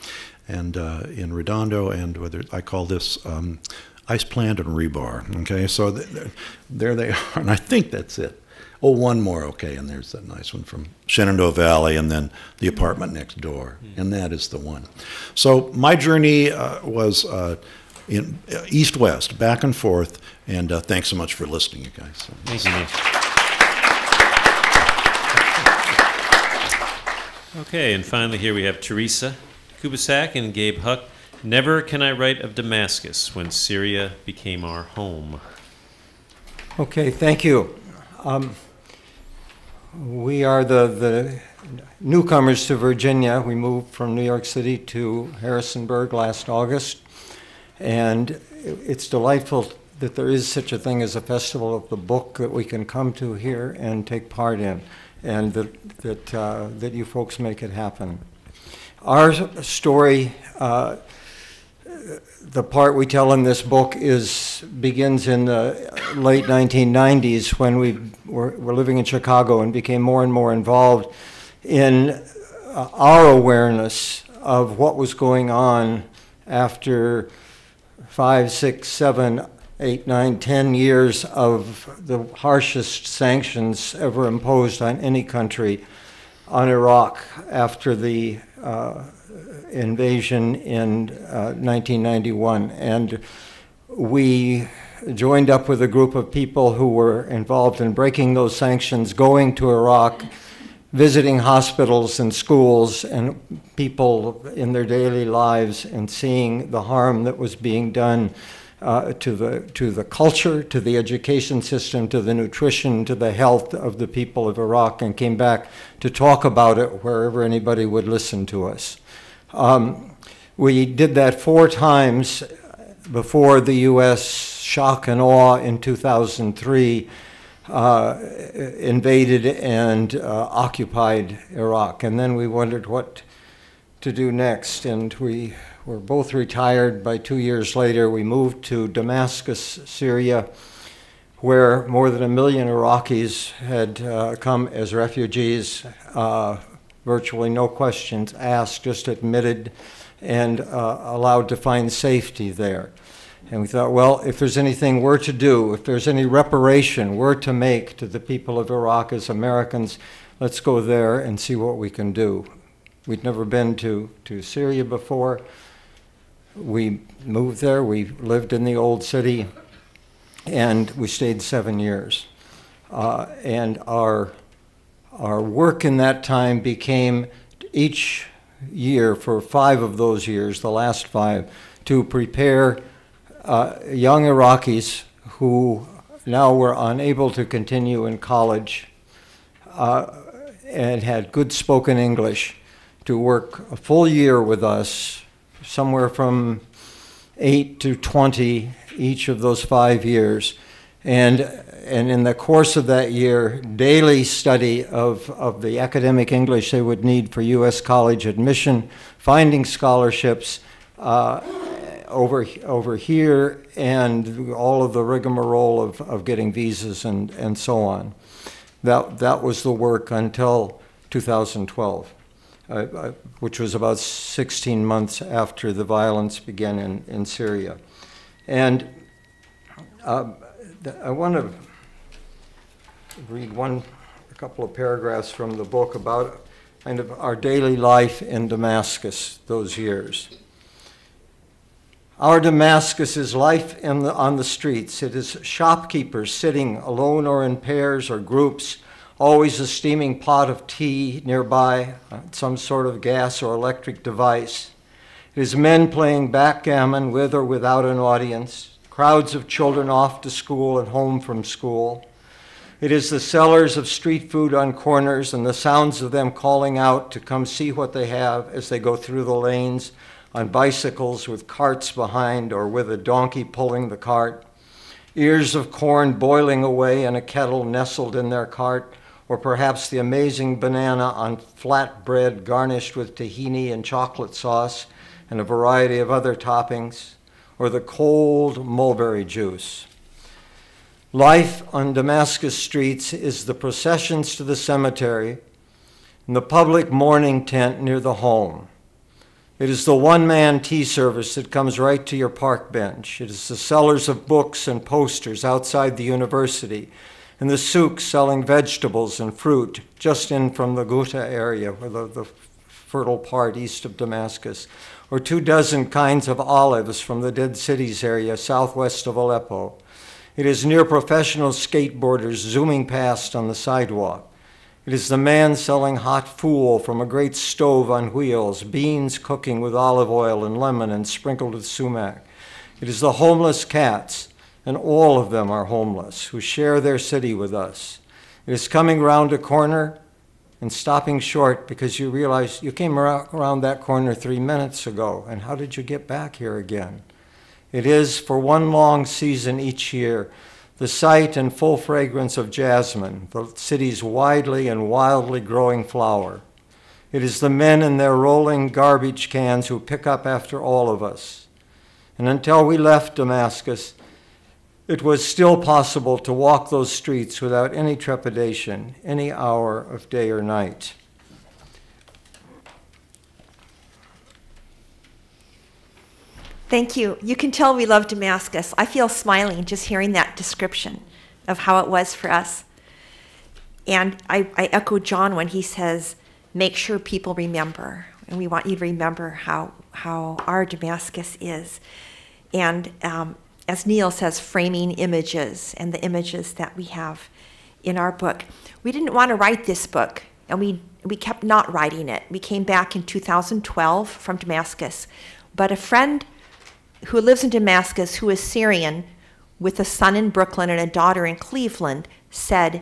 and uh, in Redondo, and whether I call this um, ice plant and rebar. Okay, so th there they *laughs* are, and I think that's it. Oh, one more, okay, and there's that nice one from Shenandoah Valley, and then the apartment next door, and that is the one. So my journey uh, was uh, in uh, east-west, back and forth, and uh, thanks so much for listening, you guys. Thank you. Okay, and finally here we have Theresa Kubasak and Gabe Huck. Never can I write of Damascus when Syria became our home. Okay, thank you. Um, we are the, the newcomers to Virginia. We moved from New York City to Harrisonburg last August. And it's delightful that there is such a thing as a festival of the book that we can come to here and take part in, and that, that, uh, that you folks make it happen. Our story, uh, the part we tell in this book is begins in the late 1990s when we were, were living in Chicago and became more and more involved in uh, our awareness of what was going on after five, six, seven, eight, nine, ten years of the harshest sanctions ever imposed on any country on Iraq after the uh, invasion in uh, 1991. And we joined up with a group of people who were involved in breaking those sanctions, going to Iraq visiting hospitals and schools and people in their daily lives and seeing the harm that was being done uh, to, the, to the culture, to the education system, to the nutrition, to the health of the people of Iraq, and came back to talk about it wherever anybody would listen to us. Um, we did that four times before the U.S. shock and awe in 2003 uh, invaded and uh, occupied Iraq. And then we wondered what to do next. And we were both retired. By two years later, we moved to Damascus, Syria, where more than a million Iraqis had uh, come as refugees, uh, virtually no questions asked, just admitted and uh, allowed to find safety there. And we thought, well, if there's anything we're to do, if there's any reparation we're to make to the people of Iraq as Americans, let's go there and see what we can do. We'd never been to, to Syria before. We moved there, we lived in the old city, and we stayed seven years. Uh, and our, our work in that time became each year for five of those years, the last five, to prepare uh, young Iraqis who now were unable to continue in college uh, and had good spoken English to work a full year with us, somewhere from 8 to 20 each of those five years. And, and in the course of that year, daily study of, of the academic English they would need for U.S. college admission, finding scholarships uh, over, over here, and all of the rigmarole of, of getting visas and, and so on. That, that was the work until 2012 uh, which was about 16 months after the violence began in, in Syria. And uh, I want to read one, a couple of paragraphs from the book about kind of our daily life in Damascus those years. Our Damascus is life the, on the streets. It is shopkeepers sitting alone or in pairs or groups always a steaming pot of tea nearby, uh, some sort of gas or electric device. It is men playing backgammon with or without an audience, crowds of children off to school and home from school. It is the sellers of street food on corners and the sounds of them calling out to come see what they have as they go through the lanes on bicycles with carts behind or with a donkey pulling the cart. Ears of corn boiling away in a kettle nestled in their cart or perhaps the amazing banana on flat bread garnished with tahini and chocolate sauce and a variety of other toppings, or the cold mulberry juice. Life on Damascus streets is the processions to the cemetery and the public mourning tent near the home. It is the one man tea service that comes right to your park bench. It is the sellers of books and posters outside the university and the souk selling vegetables and fruit just in from the Ghouta area, the, the fertile part east of Damascus, or two dozen kinds of olives from the Dead Cities area southwest of Aleppo. It is near professional skateboarders zooming past on the sidewalk. It is the man selling hot ful from a great stove on wheels, beans cooking with olive oil and lemon and sprinkled with sumac. It is the homeless cats and all of them are homeless, who share their city with us. It is coming round a corner and stopping short because you realize you came around that corner three minutes ago, and how did you get back here again? It is, for one long season each year, the sight and full fragrance of jasmine, the city's widely and wildly growing flower. It is the men in their rolling garbage cans who pick up after all of us. And until we left Damascus, it was still possible to walk those streets without any trepidation, any hour of day or night. Thank you. You can tell we love Damascus. I feel smiling just hearing that description of how it was for us. And I, I echo Jon when he says, make sure people remember. And we want you to remember how, how our Damascus is. And um, as Neal says, framing images and the images that we have in our book. We didn't want to write this book, and we, we kept not writing it. We came back in 2012 from Damascus, but a friend who lives in Damascus, who is Syrian, with a son in Brooklyn and a daughter in Cleveland, said,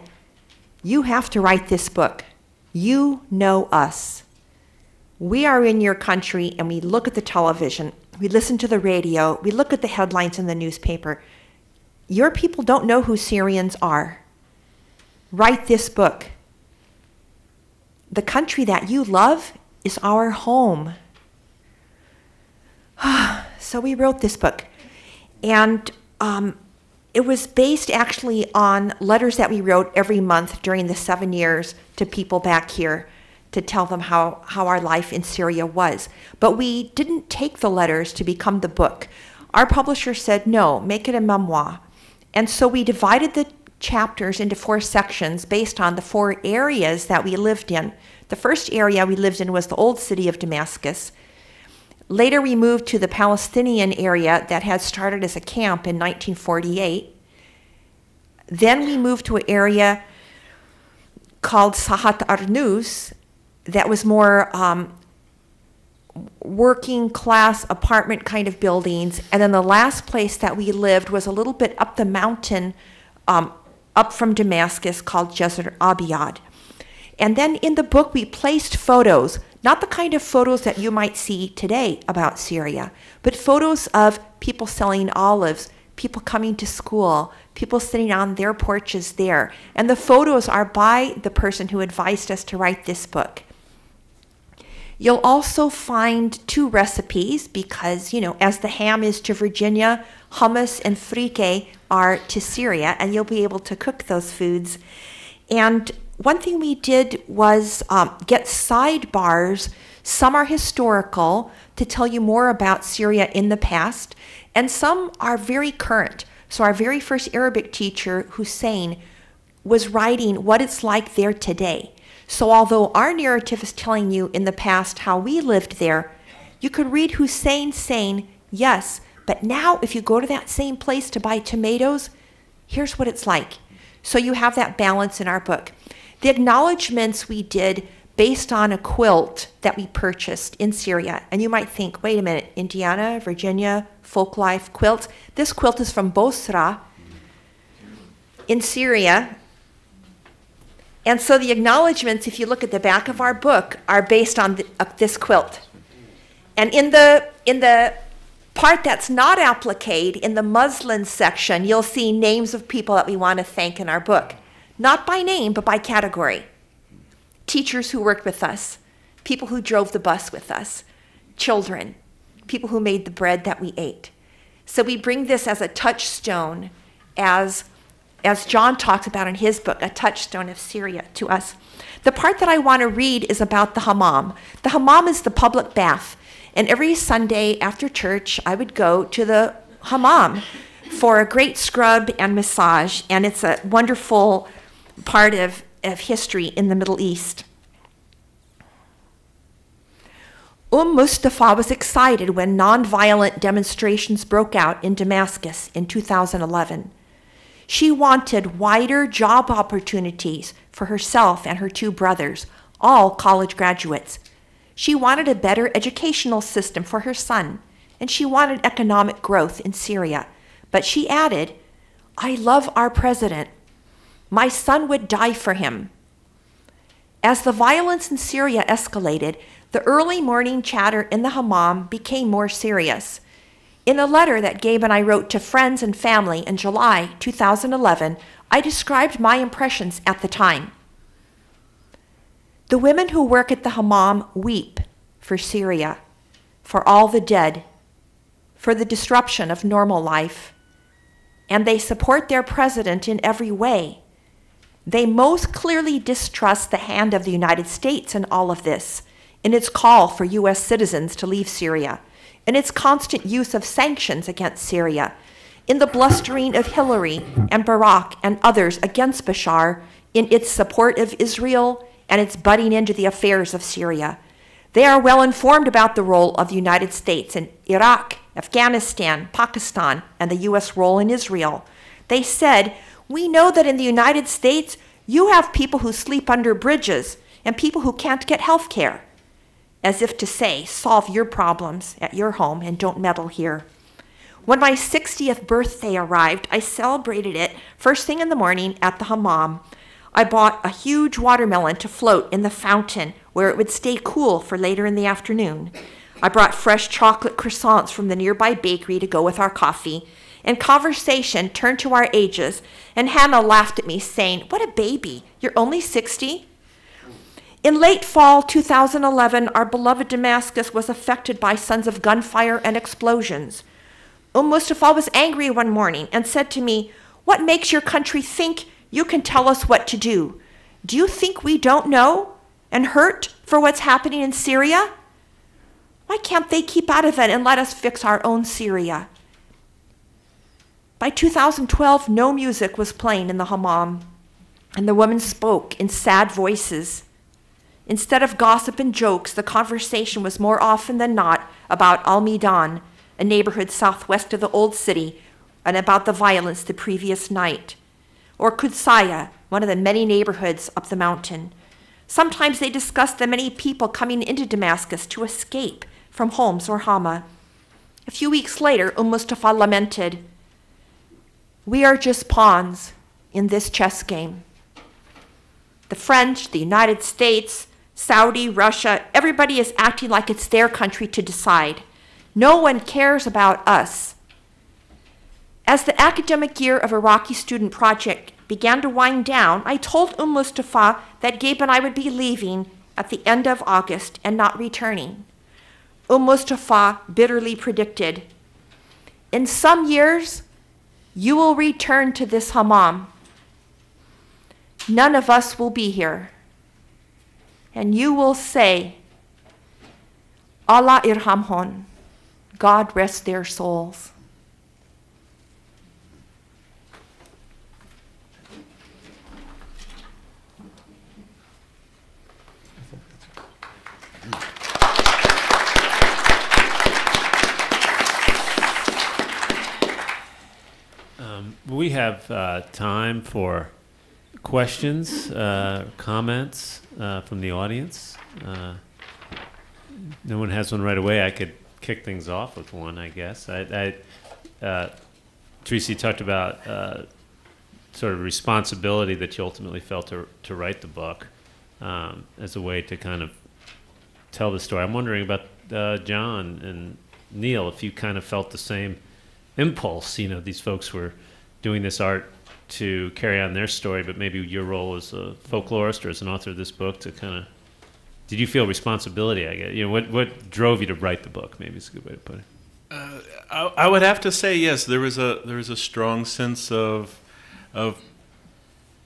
You have to write this book. You know us. We are in your country and we look at the television we listen to the radio, we look at the headlines in the newspaper. Your people don't know who Syrians are. Write this book. The country that you love is our home. *sighs* Ah, so we wrote this book. And um, it was based actually on letters that we wrote every month during the seven years to people back here to tell them how, how our life in Syria was. But we didn't take the letters to become the book. Our publisher said, no, make it a memoir. And so we divided the chapters into four sections based on the four areas that we lived in. The first area we lived in was the old city of Damascus. Later, we moved to the Palestinian area that had started as a camp in 1948. Then we moved to an area called Sahat Arnus that was more um, working class apartment kind of buildings. And then the last place that we lived was a little bit up the mountain, um, up from Damascus, called Jezr Abiyad. And then in the book, we placed photos, not the kind of photos that you might see today about Syria, but photos of people selling olives, people coming to school, people sitting on their porches there. And the photos are by the person who advised us to write this book. You'll also find two recipes because, you know, as the ham is to Virginia, hummus and frike are to Syria, and you'll be able to cook those foods. And one thing we did was um, get sidebars. Some are historical to tell you more about Syria in the past, and some are very current. So, our very first Arabic teacher, Hussein, was writing what it's like there today. So, although our narrative is telling you in the past how we lived there, you could read Hussein saying, Yes, but now if you go to that same place to buy tomatoes, here's what it's like. So, you have that balance in our book. The acknowledgments we did based on a quilt that we purchased in Syria. And you might think, wait a minute, Indiana, Virginia, Folklife, quilt. This quilt is from Bosra in Syria, and so the acknowledgments, if you look at the back of our book, are based on the, uh, this quilt. And in the, in the part that's not appliqued, in the muslin section, you'll see names of people that we want to thank in our book. Not by name, but by category. Teachers who worked with us, people who drove the bus with us, children, people who made the bread that we ate. So we bring this as a touchstone, as as Jon talks about in his book, A Touchstone of Syria to us. The part that I want to read is about the hammam. The hammam is the public bath. And every Sunday after church, I would go to the hammam for a great scrub and massage. And it's a wonderful part of, of history in the Middle East. Umm Mustafa was excited when nonviolent demonstrations broke out in Damascus in 2011. She wanted wider job opportunities for herself and her two brothers, all college graduates. She wanted a better educational system for her son, and she wanted economic growth in Syria. But she added, I love our president. My son would die for him. As the violence in Syria escalated, the early morning chatter in the hammam became more serious. In a letter that Gabe and I wrote to friends and family in July 2011, I described my impressions at the time. The women who work at the Hammam weep for Syria, for all the dead, for the disruption of normal life, and they support their president in every way. They most clearly distrust the hand of the United States in all of this, in its call for U.S. citizens to leave Syria in its constant use of sanctions against Syria, in the blustering of Hillary and Barack and others against Bashar, in its support of Israel and its butting into the affairs of Syria. They are well informed about the role of the United States in Iraq, Afghanistan, Pakistan, and the U.S. role in Israel. They said, We know that in the United States, you have people who sleep under bridges and people who can't get health care as if to say, solve your problems at your home and don't meddle here. When my 60th birthday arrived, I celebrated it first thing in the morning at the hammam. I bought a huge watermelon to float in the fountain where it would stay cool for later in the afternoon. I brought fresh chocolate croissants from the nearby bakery to go with our coffee, and conversation turned to our ages, and Hannah laughed at me, saying, What a baby! You're only 60? In late fall 2011, our beloved Damascus was affected by sons of gunfire and explosions. Um Mustafa was angry one morning and said to me, What makes your country think you can tell us what to do? Do you think we don't know and hurt for what's happening in Syria? Why can't they keep out of it and let us fix our own Syria? By 2012, no music was playing in the hammam, and the women spoke in sad voices. Instead of gossip and jokes, the conversation was more often than not about Al Midan, a neighborhood southwest of the old city, and about the violence the previous night, or Kudsaya, one of the many neighborhoods up the mountain. Sometimes they discussed the many people coming into Damascus to escape from Homs or Hama. A few weeks later, Umm Mustafa lamented, We are just pawns in this chess game. The French, the United States, Saudi, Russia, everybody is acting like it's their country to decide. No one cares about us. As the academic year of Iraqi Student Project began to wind down, I told Umm Mustafa that Gabe and I would be leaving at the end of August and not returning. Umm Mustafa bitterly predicted, In some years, you will return to this hammam. None of us will be here. And you will say, Allah irhamhon, God rest their souls. Um, we have uh, time for questions, uh, comments uh, from the audience. Uh, no one has one right away. I could kick things off with one, I guess. I, I uh, Tracy talked about uh, sort of responsibility that you ultimately felt to, to write the book um, as a way to kind of tell the story. I'm wondering about Jon and Neal, if you kind of felt the same impulse. You know, these folks were doing this art to carry on their story, but maybe your role as a folklorist or as an author of this book to kind of did you feel responsibility? I guess you know what what drove you to write the book. Maybe it's a good way to put it. Uh, I, I would have to say yes. There was a there was a strong sense of of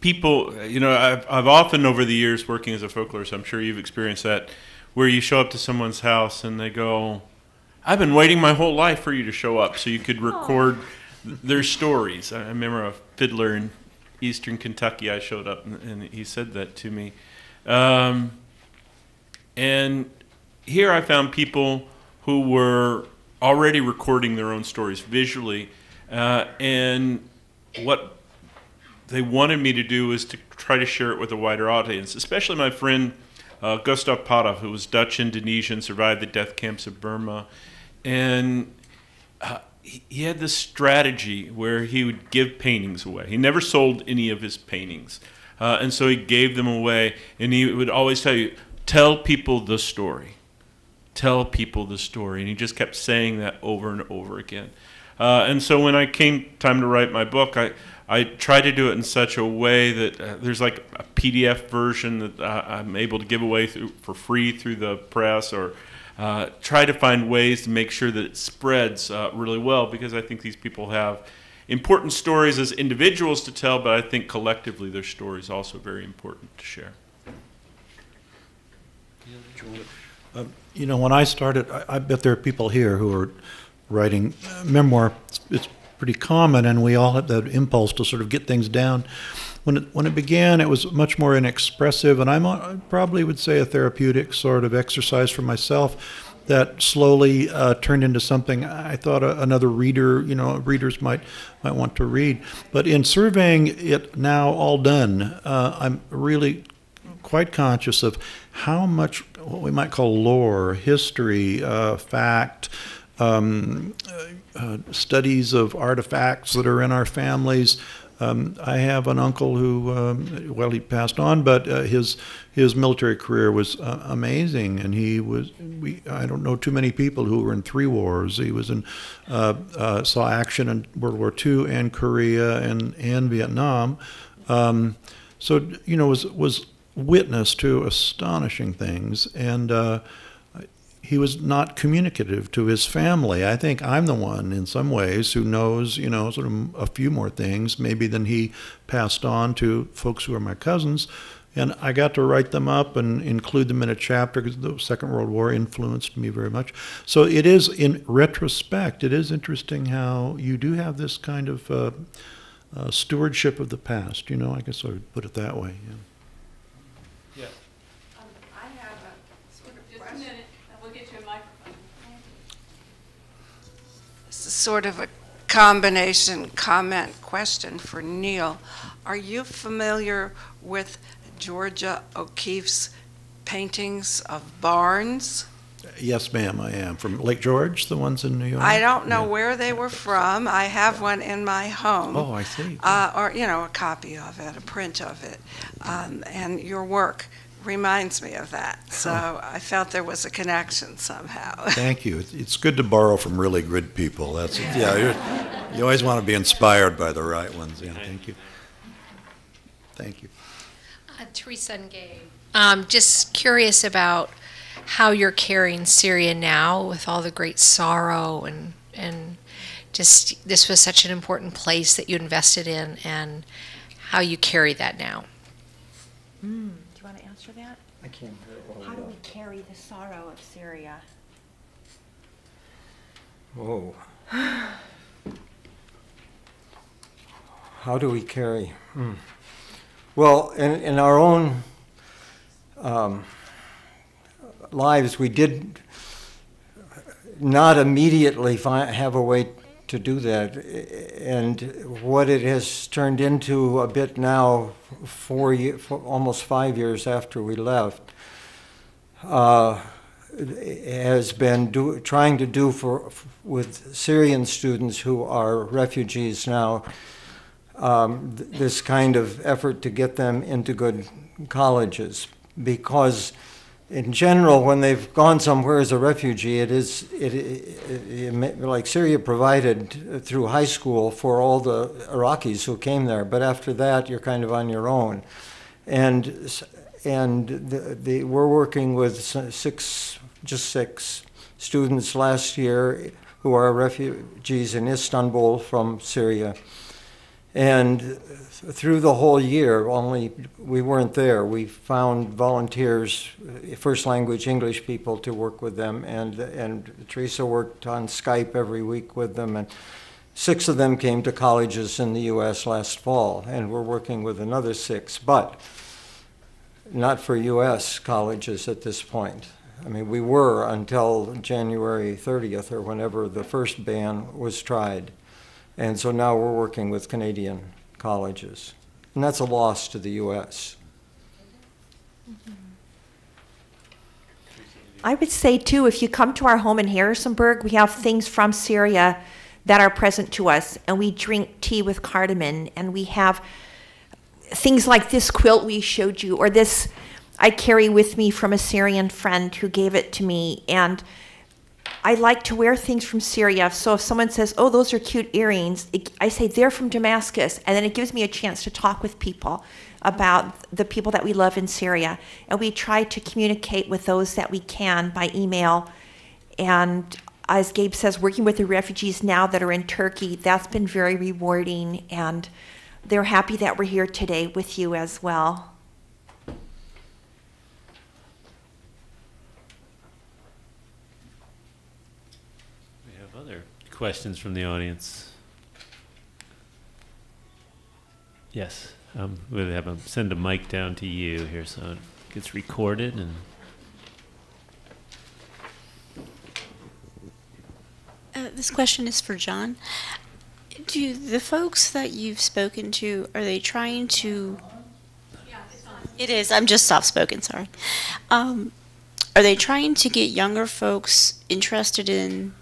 people. You know, I've I've often over the years working as a folklorist. I'm sure you've experienced that, where you show up to someone's house and they go, "I've been waiting my whole life for you to show up so you could record their stories." I remember a fiddler in Eastern Kentucky. I showed up and, and he said that to me. Um, and here I found people who were already recording their own stories visually, uh, and what they wanted me to do was to try to share it with a wider audience, especially my friend uh, Gustav Pata, who was Dutch Indonesian, survived the death camps of Burma, and uh, he, had this strategy where he would give paintings away. He never sold any of his paintings, uh, and so he gave them away, and he would always tell you, tell people the story. Tell people the story. And he just kept saying that over and over again. Uh, and so when I came time to write my book, I, I tried to do it in such a way that uh, there's like a PDF version that uh, I'm able to give away through, for free through the press or uh, try to find ways to make sure that it spreads uh, really well because I think these people have important stories as individuals to tell, but I think collectively their story is also very important to share. Um, you know, when I started, I, I, bet there are people here who are writing memoir. It's, it's, pretty common, and we all have that impulse to sort of get things down. When it, when it began, it was much more inexpressive, and I'm, I probably would say a therapeutic sort of exercise for myself that slowly uh, turned into something I thought another reader, you know, readers might might want to read. But in surveying it now all done, uh, I'm really quite conscious of how much what we might call lore, history, uh, fact, um, uh, studies of artifacts that are in our families Um, I have an uncle who, um, well, he passed on, but uh, his his military career was uh, amazing, and he was. We I don't know too many people who were in three wars. He was in uh, uh, saw action in World War II and Korea and and Vietnam. Um, so you know was was witness to astonishing things and. He was not communicative to his family. I think I'm the one in some ways who knows, you know, sort of a few more things maybe than he passed on to folks who are my cousins. And I got to write them up and include them in a chapter because the Second World War influenced me very much. So it is, in retrospect, it is interesting how you do have this kind of uh, uh, stewardship of the past. You know, I guess I would put it that way. Yeah. I have a sort of Just a minute, and we'll get you a microphone. Sort of a combination comment question for Neal. Are you familiar with Georgia O'Keeffe's paintings of barns? Yes, ma'am, I am. From Lake George, the ones in New York? I don't know Yeah. where they were from. I have one in my home. Oh, I see. uh, or, you know, a copy of it, a print of it. Um, and your work reminds me of that. So I felt there was a connection somehow. *laughs* Thank you. It's- It's good to borrow from really good people. That's, yeah, you're- you always want to be inspired by the right ones. Yeah, thank you. Thank you. Uh, Theresa and Gabe. Um, just curious about how you're carrying Syria now with all the great sorrow and and just this was such an important place that you invested in and how you carry that now. Do you want to answer that? I can't hear all How do we carry the sorrow of Syria? Oh. How do we carry? Hmm. Well, in, in our own um, lives, we did not immediately fi- have a way to do that. And what it has turned into a bit now, four, ye- for almost five years after we left, uh, has been do, trying to do for with Syrian students who are refugees now um, th- this kind of effort to get them into good colleges because in general when they've gone somewhere as a refugee it is it, it, it, like Syria provided through high school for all the Iraqis who came there but after that you're kind of on your own and and the, the, we're working with six, just six students last year who are refugees in Istanbul from Syria. And through the whole year, only we weren't there. We found volunteers, first language English people, to work with them, and and Theresa worked on Skype every week with them, and six of them came to colleges in the U.S. last fall, and we're working with another six, but not for U.S. colleges at this point. I mean, we were until January 30th or whenever the first ban was tried. And so now we're working with Canadian colleges. And that's a loss to the U.S. I would say too, if you come to our home in Harrisonburg, we have things from Syria that are present to us, and we drink tea with cardamom, and we have things like this quilt we showed you, or this I carry with me from a Syrian friend who gave it to me, and I like to wear things from Syria. So if someone says, "Oh, those are cute earrings," it, I say they're from Damascus, and then it gives me a chance to talk with people about the people that we love in Syria, and we try to communicate with those that we can by email. And as Gabe says, working with the refugees now that are in Turkey, that's been very rewarding, and they're happy that we're here today with you as well. We have other questions from the audience. Yes, um, we'll have a, send a mic down to you here so it gets recorded and. Uh, this question is for Jon. Do the folks that you've spoken to are they trying to? It is. I'm just soft spoken. Sorry. Um, are they trying to get younger folks interested in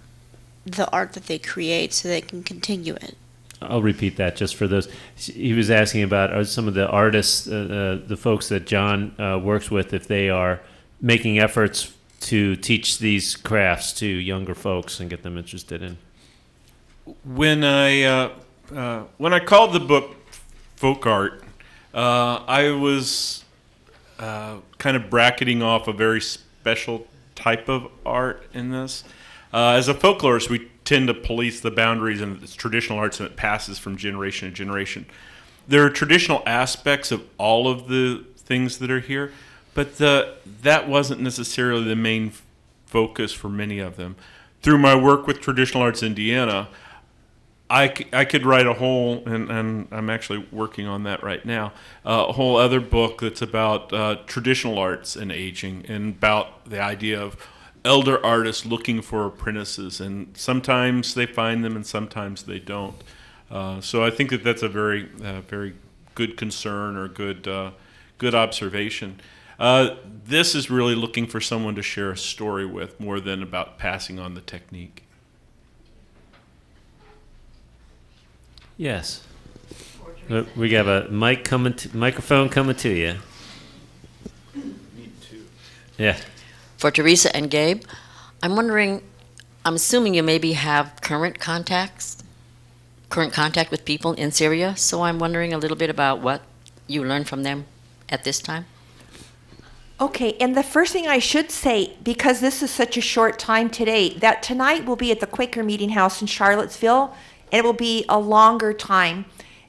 the art that they create so they can continue it? I'll repeat that just for those. He was asking about are some of the artists, uh, uh, the folks that Jon uh, works with, if they are making efforts to teach these crafts to younger folks and get them interested in. When I uh, uh, when I called the book folk art, uh, I was uh, kind of bracketing off a very special type of art in this. Uh, as a folklorist, we tend to police the boundaries its traditional arts and it passes from generation to generation. There are traditional aspects of all of the things that are here, but the, that wasn't necessarily the main focus for many of them. Through my work with Traditional Arts Indiana, I, I could write a whole, and, and I'm actually working on that right now, uh, a whole other book that's about uh, traditional arts and aging and about the idea of elder artists looking for apprentices. And sometimes they find them and sometimes they don't. Uh, so I think that that's a very, uh, very good concern or good, uh, good observation. Uh, this is really looking for someone to share a story with more than about passing on the technique. Yes. Uh, We have a mic coming, to, microphone coming to you. Yeah. For Theresa and Gabe, I'm wondering, I'm assuming you maybe have current contacts, current contact with people in Syria, so I'm wondering a little bit about what you learned from them at this time. Okay, and the first thing I should say, because this is such a short time today, that tonight we'll be at the Quaker Meeting House in Charlottesville, and it will be a longer time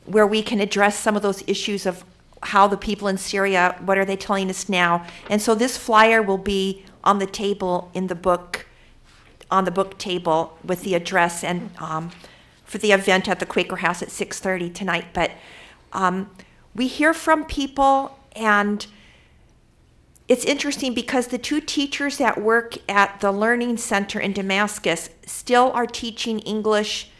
where we can address some of those issues of how the people in Syria, what are they telling us now? And so this flyer will be on the table in the book, on the book table with the address and um, for the event at the Quaker House at 6:30 tonight. But um, we hear from people and it's interesting because the two teachers that work at the Learning Center in Damascus still are teaching English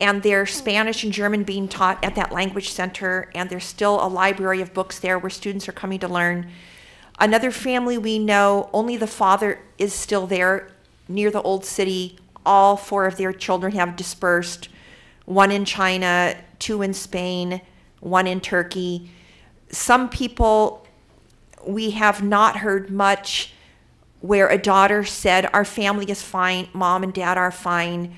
and there's Spanish and German being taught at that language center, and there's still a library of books there where students are coming to learn. Another family we know, only the father is still there near the old city. All four of their children have dispersed one in China, two in Spain, one in Turkey. Some people we have not heard much where a daughter said, Our family is fine, mom and dad are fine.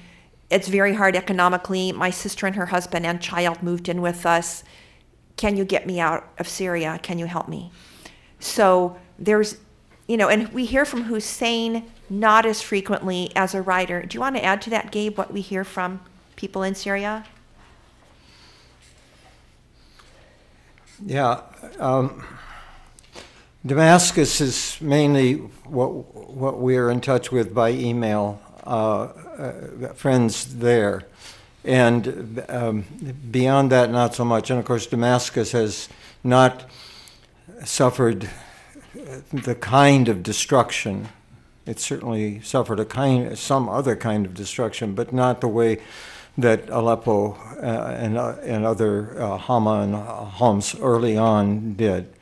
It's very hard economically. My sister and her husband and child moved in with us. Can you get me out of Syria? Can you help me? So there's, you know, and we hear from Hussein not as frequently as a writer. Do you want to add to that, Gabe, what we hear from people in Syria? Yeah. Um, Damascus is mainly what, what we're in touch with by email, uh, uh, friends there. And um, beyond that, not so much. And of course, Damascus has not suffered the kind of destruction. It certainly suffered a kind, some other kind of destruction, but not the way that Aleppo uh, and, uh, and other uh, Hama and Homs early on did.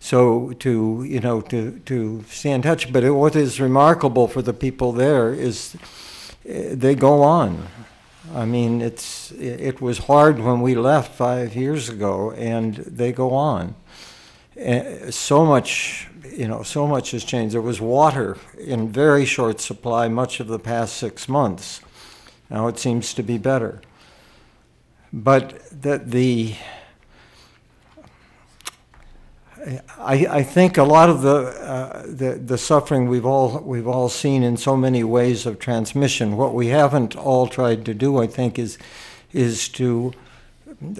So to you know to to stay in touch, but it, what is remarkable for the people there is uh, they go on. I mean, it's it, it was hard when we left five years ago, and they go on. Uh, so much, you know, so much has changed. There was water in very short supply much of the past six months. Now it seems to be better. But that the I, I think a lot of the, uh, the the suffering we've all we've all seen in so many ways of transmission. What we haven't all tried to do, I think, is is to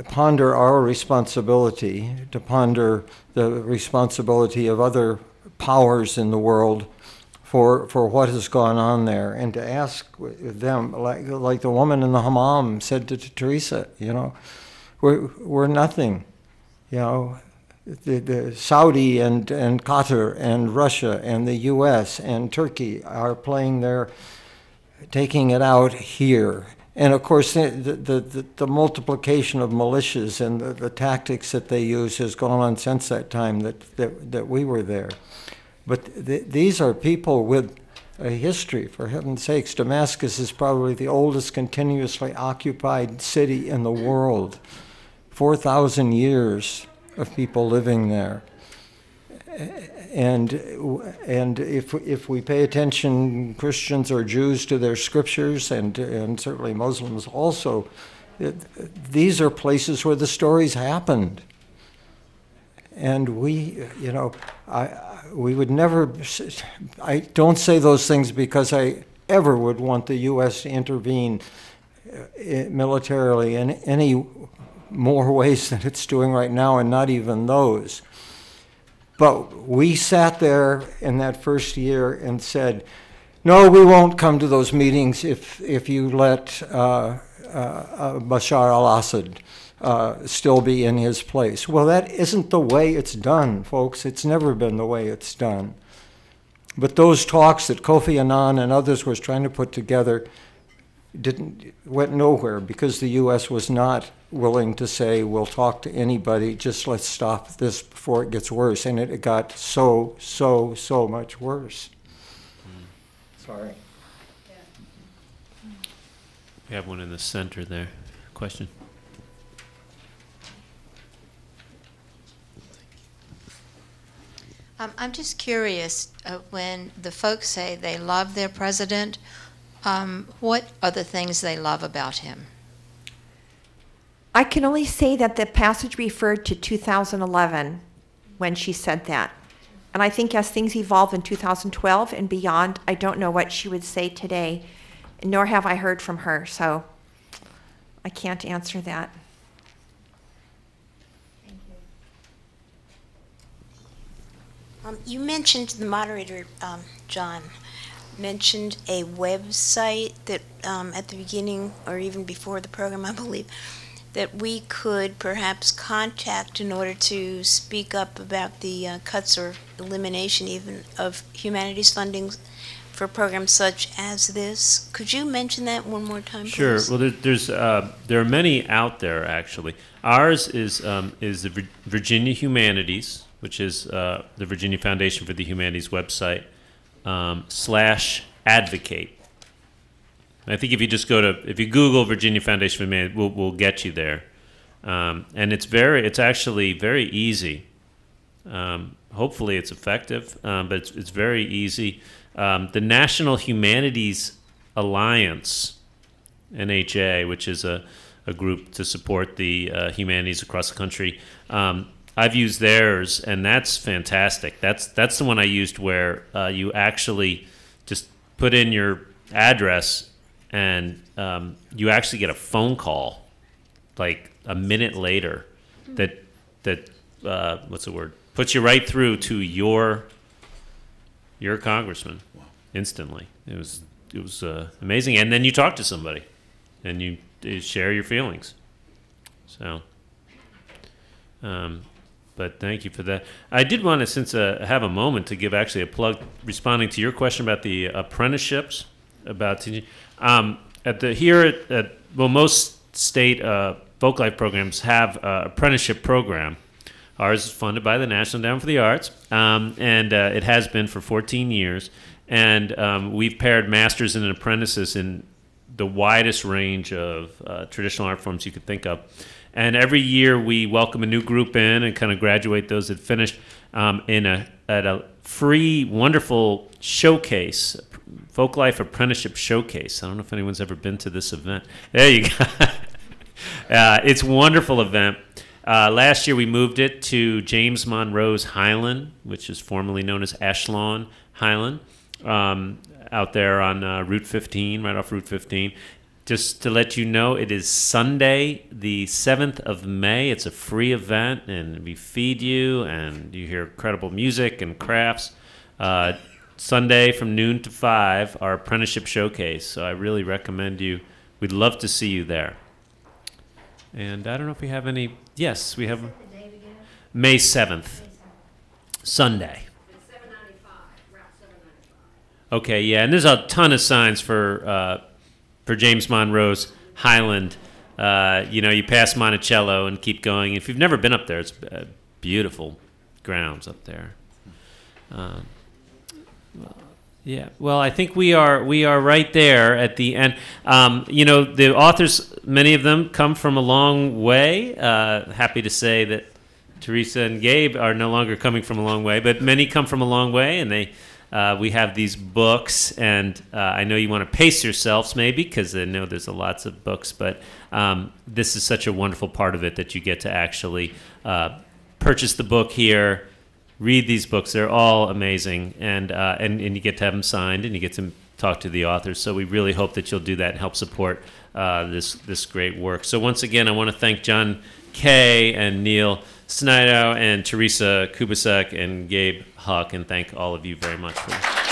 ponder our responsibility, to ponder the responsibility of other powers in the world for for what has gone on there, and to ask them, like like the woman in the hammam said to, to Theresa, you know, we're we're nothing, you know the, the Saudi and, and Qatar and Russia and the U.S. and Turkey are playing their, taking it out here. And of course, the, the, the, the multiplication of militias and the, the tactics that they use has gone on since that time that, that, that we were there. But th- these are people with a history, for heaven's sakes. Damascus is probably the oldest continuously occupied city in the world. 4,000 years of people living there. And, and if, if we pay attention, Christians or Jews, to their scriptures, and, and certainly Muslims also, these are places where the stories happened. And we, you know, I, we would never, I don't say those things because I ever would want the U.S. to intervene uh, militarily in any more ways than it's doing right now, and not even those. But we sat there in that first year and said, no, we won't come to those meetings if, if you let uh, uh, uh Bashar al Assad uh, still be in his place. Well, that isn't the way it's done, folks. It's never been the way it's done. But those talks that Kofi Annan and others was trying to put together didn't went nowhere because the U.S. was not willing to say we'll talk to anybody. Just let's stop this before it gets worse, and it, it got so so so much worse. Sorry. We have one in the center there. Question. Um, I'm just curious uh, when the folks say they love their president, um, what are the things they love about him? I can only say that the passage referred to 2011 when she said that. And I think as things evolve in 2012 and beyond, I don't know what she would say today, nor have I heard from her. So I can't answer that. Thank you. Um, you mentioned the moderator, um, Jon, mentioned a website that um, at the beginning or even before the program, I believe, that we could perhaps contact in order to speak up about the uh, cuts or elimination even of humanities funding for programs such as this. Could you mention that one more time, Sure. please? Well, there, there's uh, there are many out there actually. Ours is um, is the Virginia Humanities which is uh, the Virginia Foundation for the Humanities website, um, slash advocate. I think if you just go to, if you Google Virginia Foundation for Humanities, we'll, we'll get you there. Um, and it's very, it's actually very easy. Um, hopefully it's effective, um, but it's, it's very easy. Um, the National Humanities Alliance, NHA, which is a, a group to support the uh, humanities across the country, um, I've used theirs, and that's fantastic. That's that's the one I used where uh, you actually just put in your address, and um, you actually get a phone call, like a minute later, that that uh, what's the word puts you right through to your your congressman instantly. It was it was uh, amazing, and then you talk to somebody, and you, you share your feelings. So. Um, but thank you for that. I did want to, since uh, have a moment to give actually a plug, responding to your question about the apprenticeships, about teaching. Um, at the here at, at well, most state uh, folk life programs have an apprenticeship program. Ours is funded by the National Endowment for the Arts, um, and uh, it has been for 14 years. And um, we've paired masters and apprentices in the widest range of uh, traditional art forms you could think of. And every year we welcome a new group in and kind of graduate those that finished um, in a at a free, wonderful showcase, folk life apprenticeship showcase. I don't know if anyone's ever been to this event. There you go. *laughs* uh, it's wonderful event. Uh, last year we moved it to James Monroe's Highland, which is formerly known as Ashlawn Highland, um, out there on uh, Route 15, right off Route 15 just to let you know, it is Sunday, the 7th of May. It's a free event, and we feed you, and you hear incredible music and crafts. Uh, Sunday from noon to 5, our apprenticeship showcase. So I really recommend you. We'd love to see you there. And I don't know if we have any. Yes, we have. May 7th, Sunday. Okay, yeah, and there's a ton of signs for uh, for James Monroe's Highland. Uh, you know, you pass Monticello and keep going. If you've never been up there, it's uh, beautiful grounds up there. Um, Yeah, well, I think we are we are right there at the end. Um, you know, the authors, many of them come from a long way. Uh, happy to say that Theresa and Gabe are no longer coming from a long way, but many come from a long way, and they. Uh, we have these books, and uh, I know you want to pace yourselves maybe because I know there's a lots of books, but um, this is such a wonderful part of it that you get to actually uh, purchase the book here, read these books. They're all amazing, and uh, and and you get to have them signed, and you get to talk to the authors. So we really hope that you'll do that and help support uh, this this great work. So once again, I want to thank Jon Kay and Neal Snidow and Theresa Kubasak and Gabe Huck, and thank all of you very much for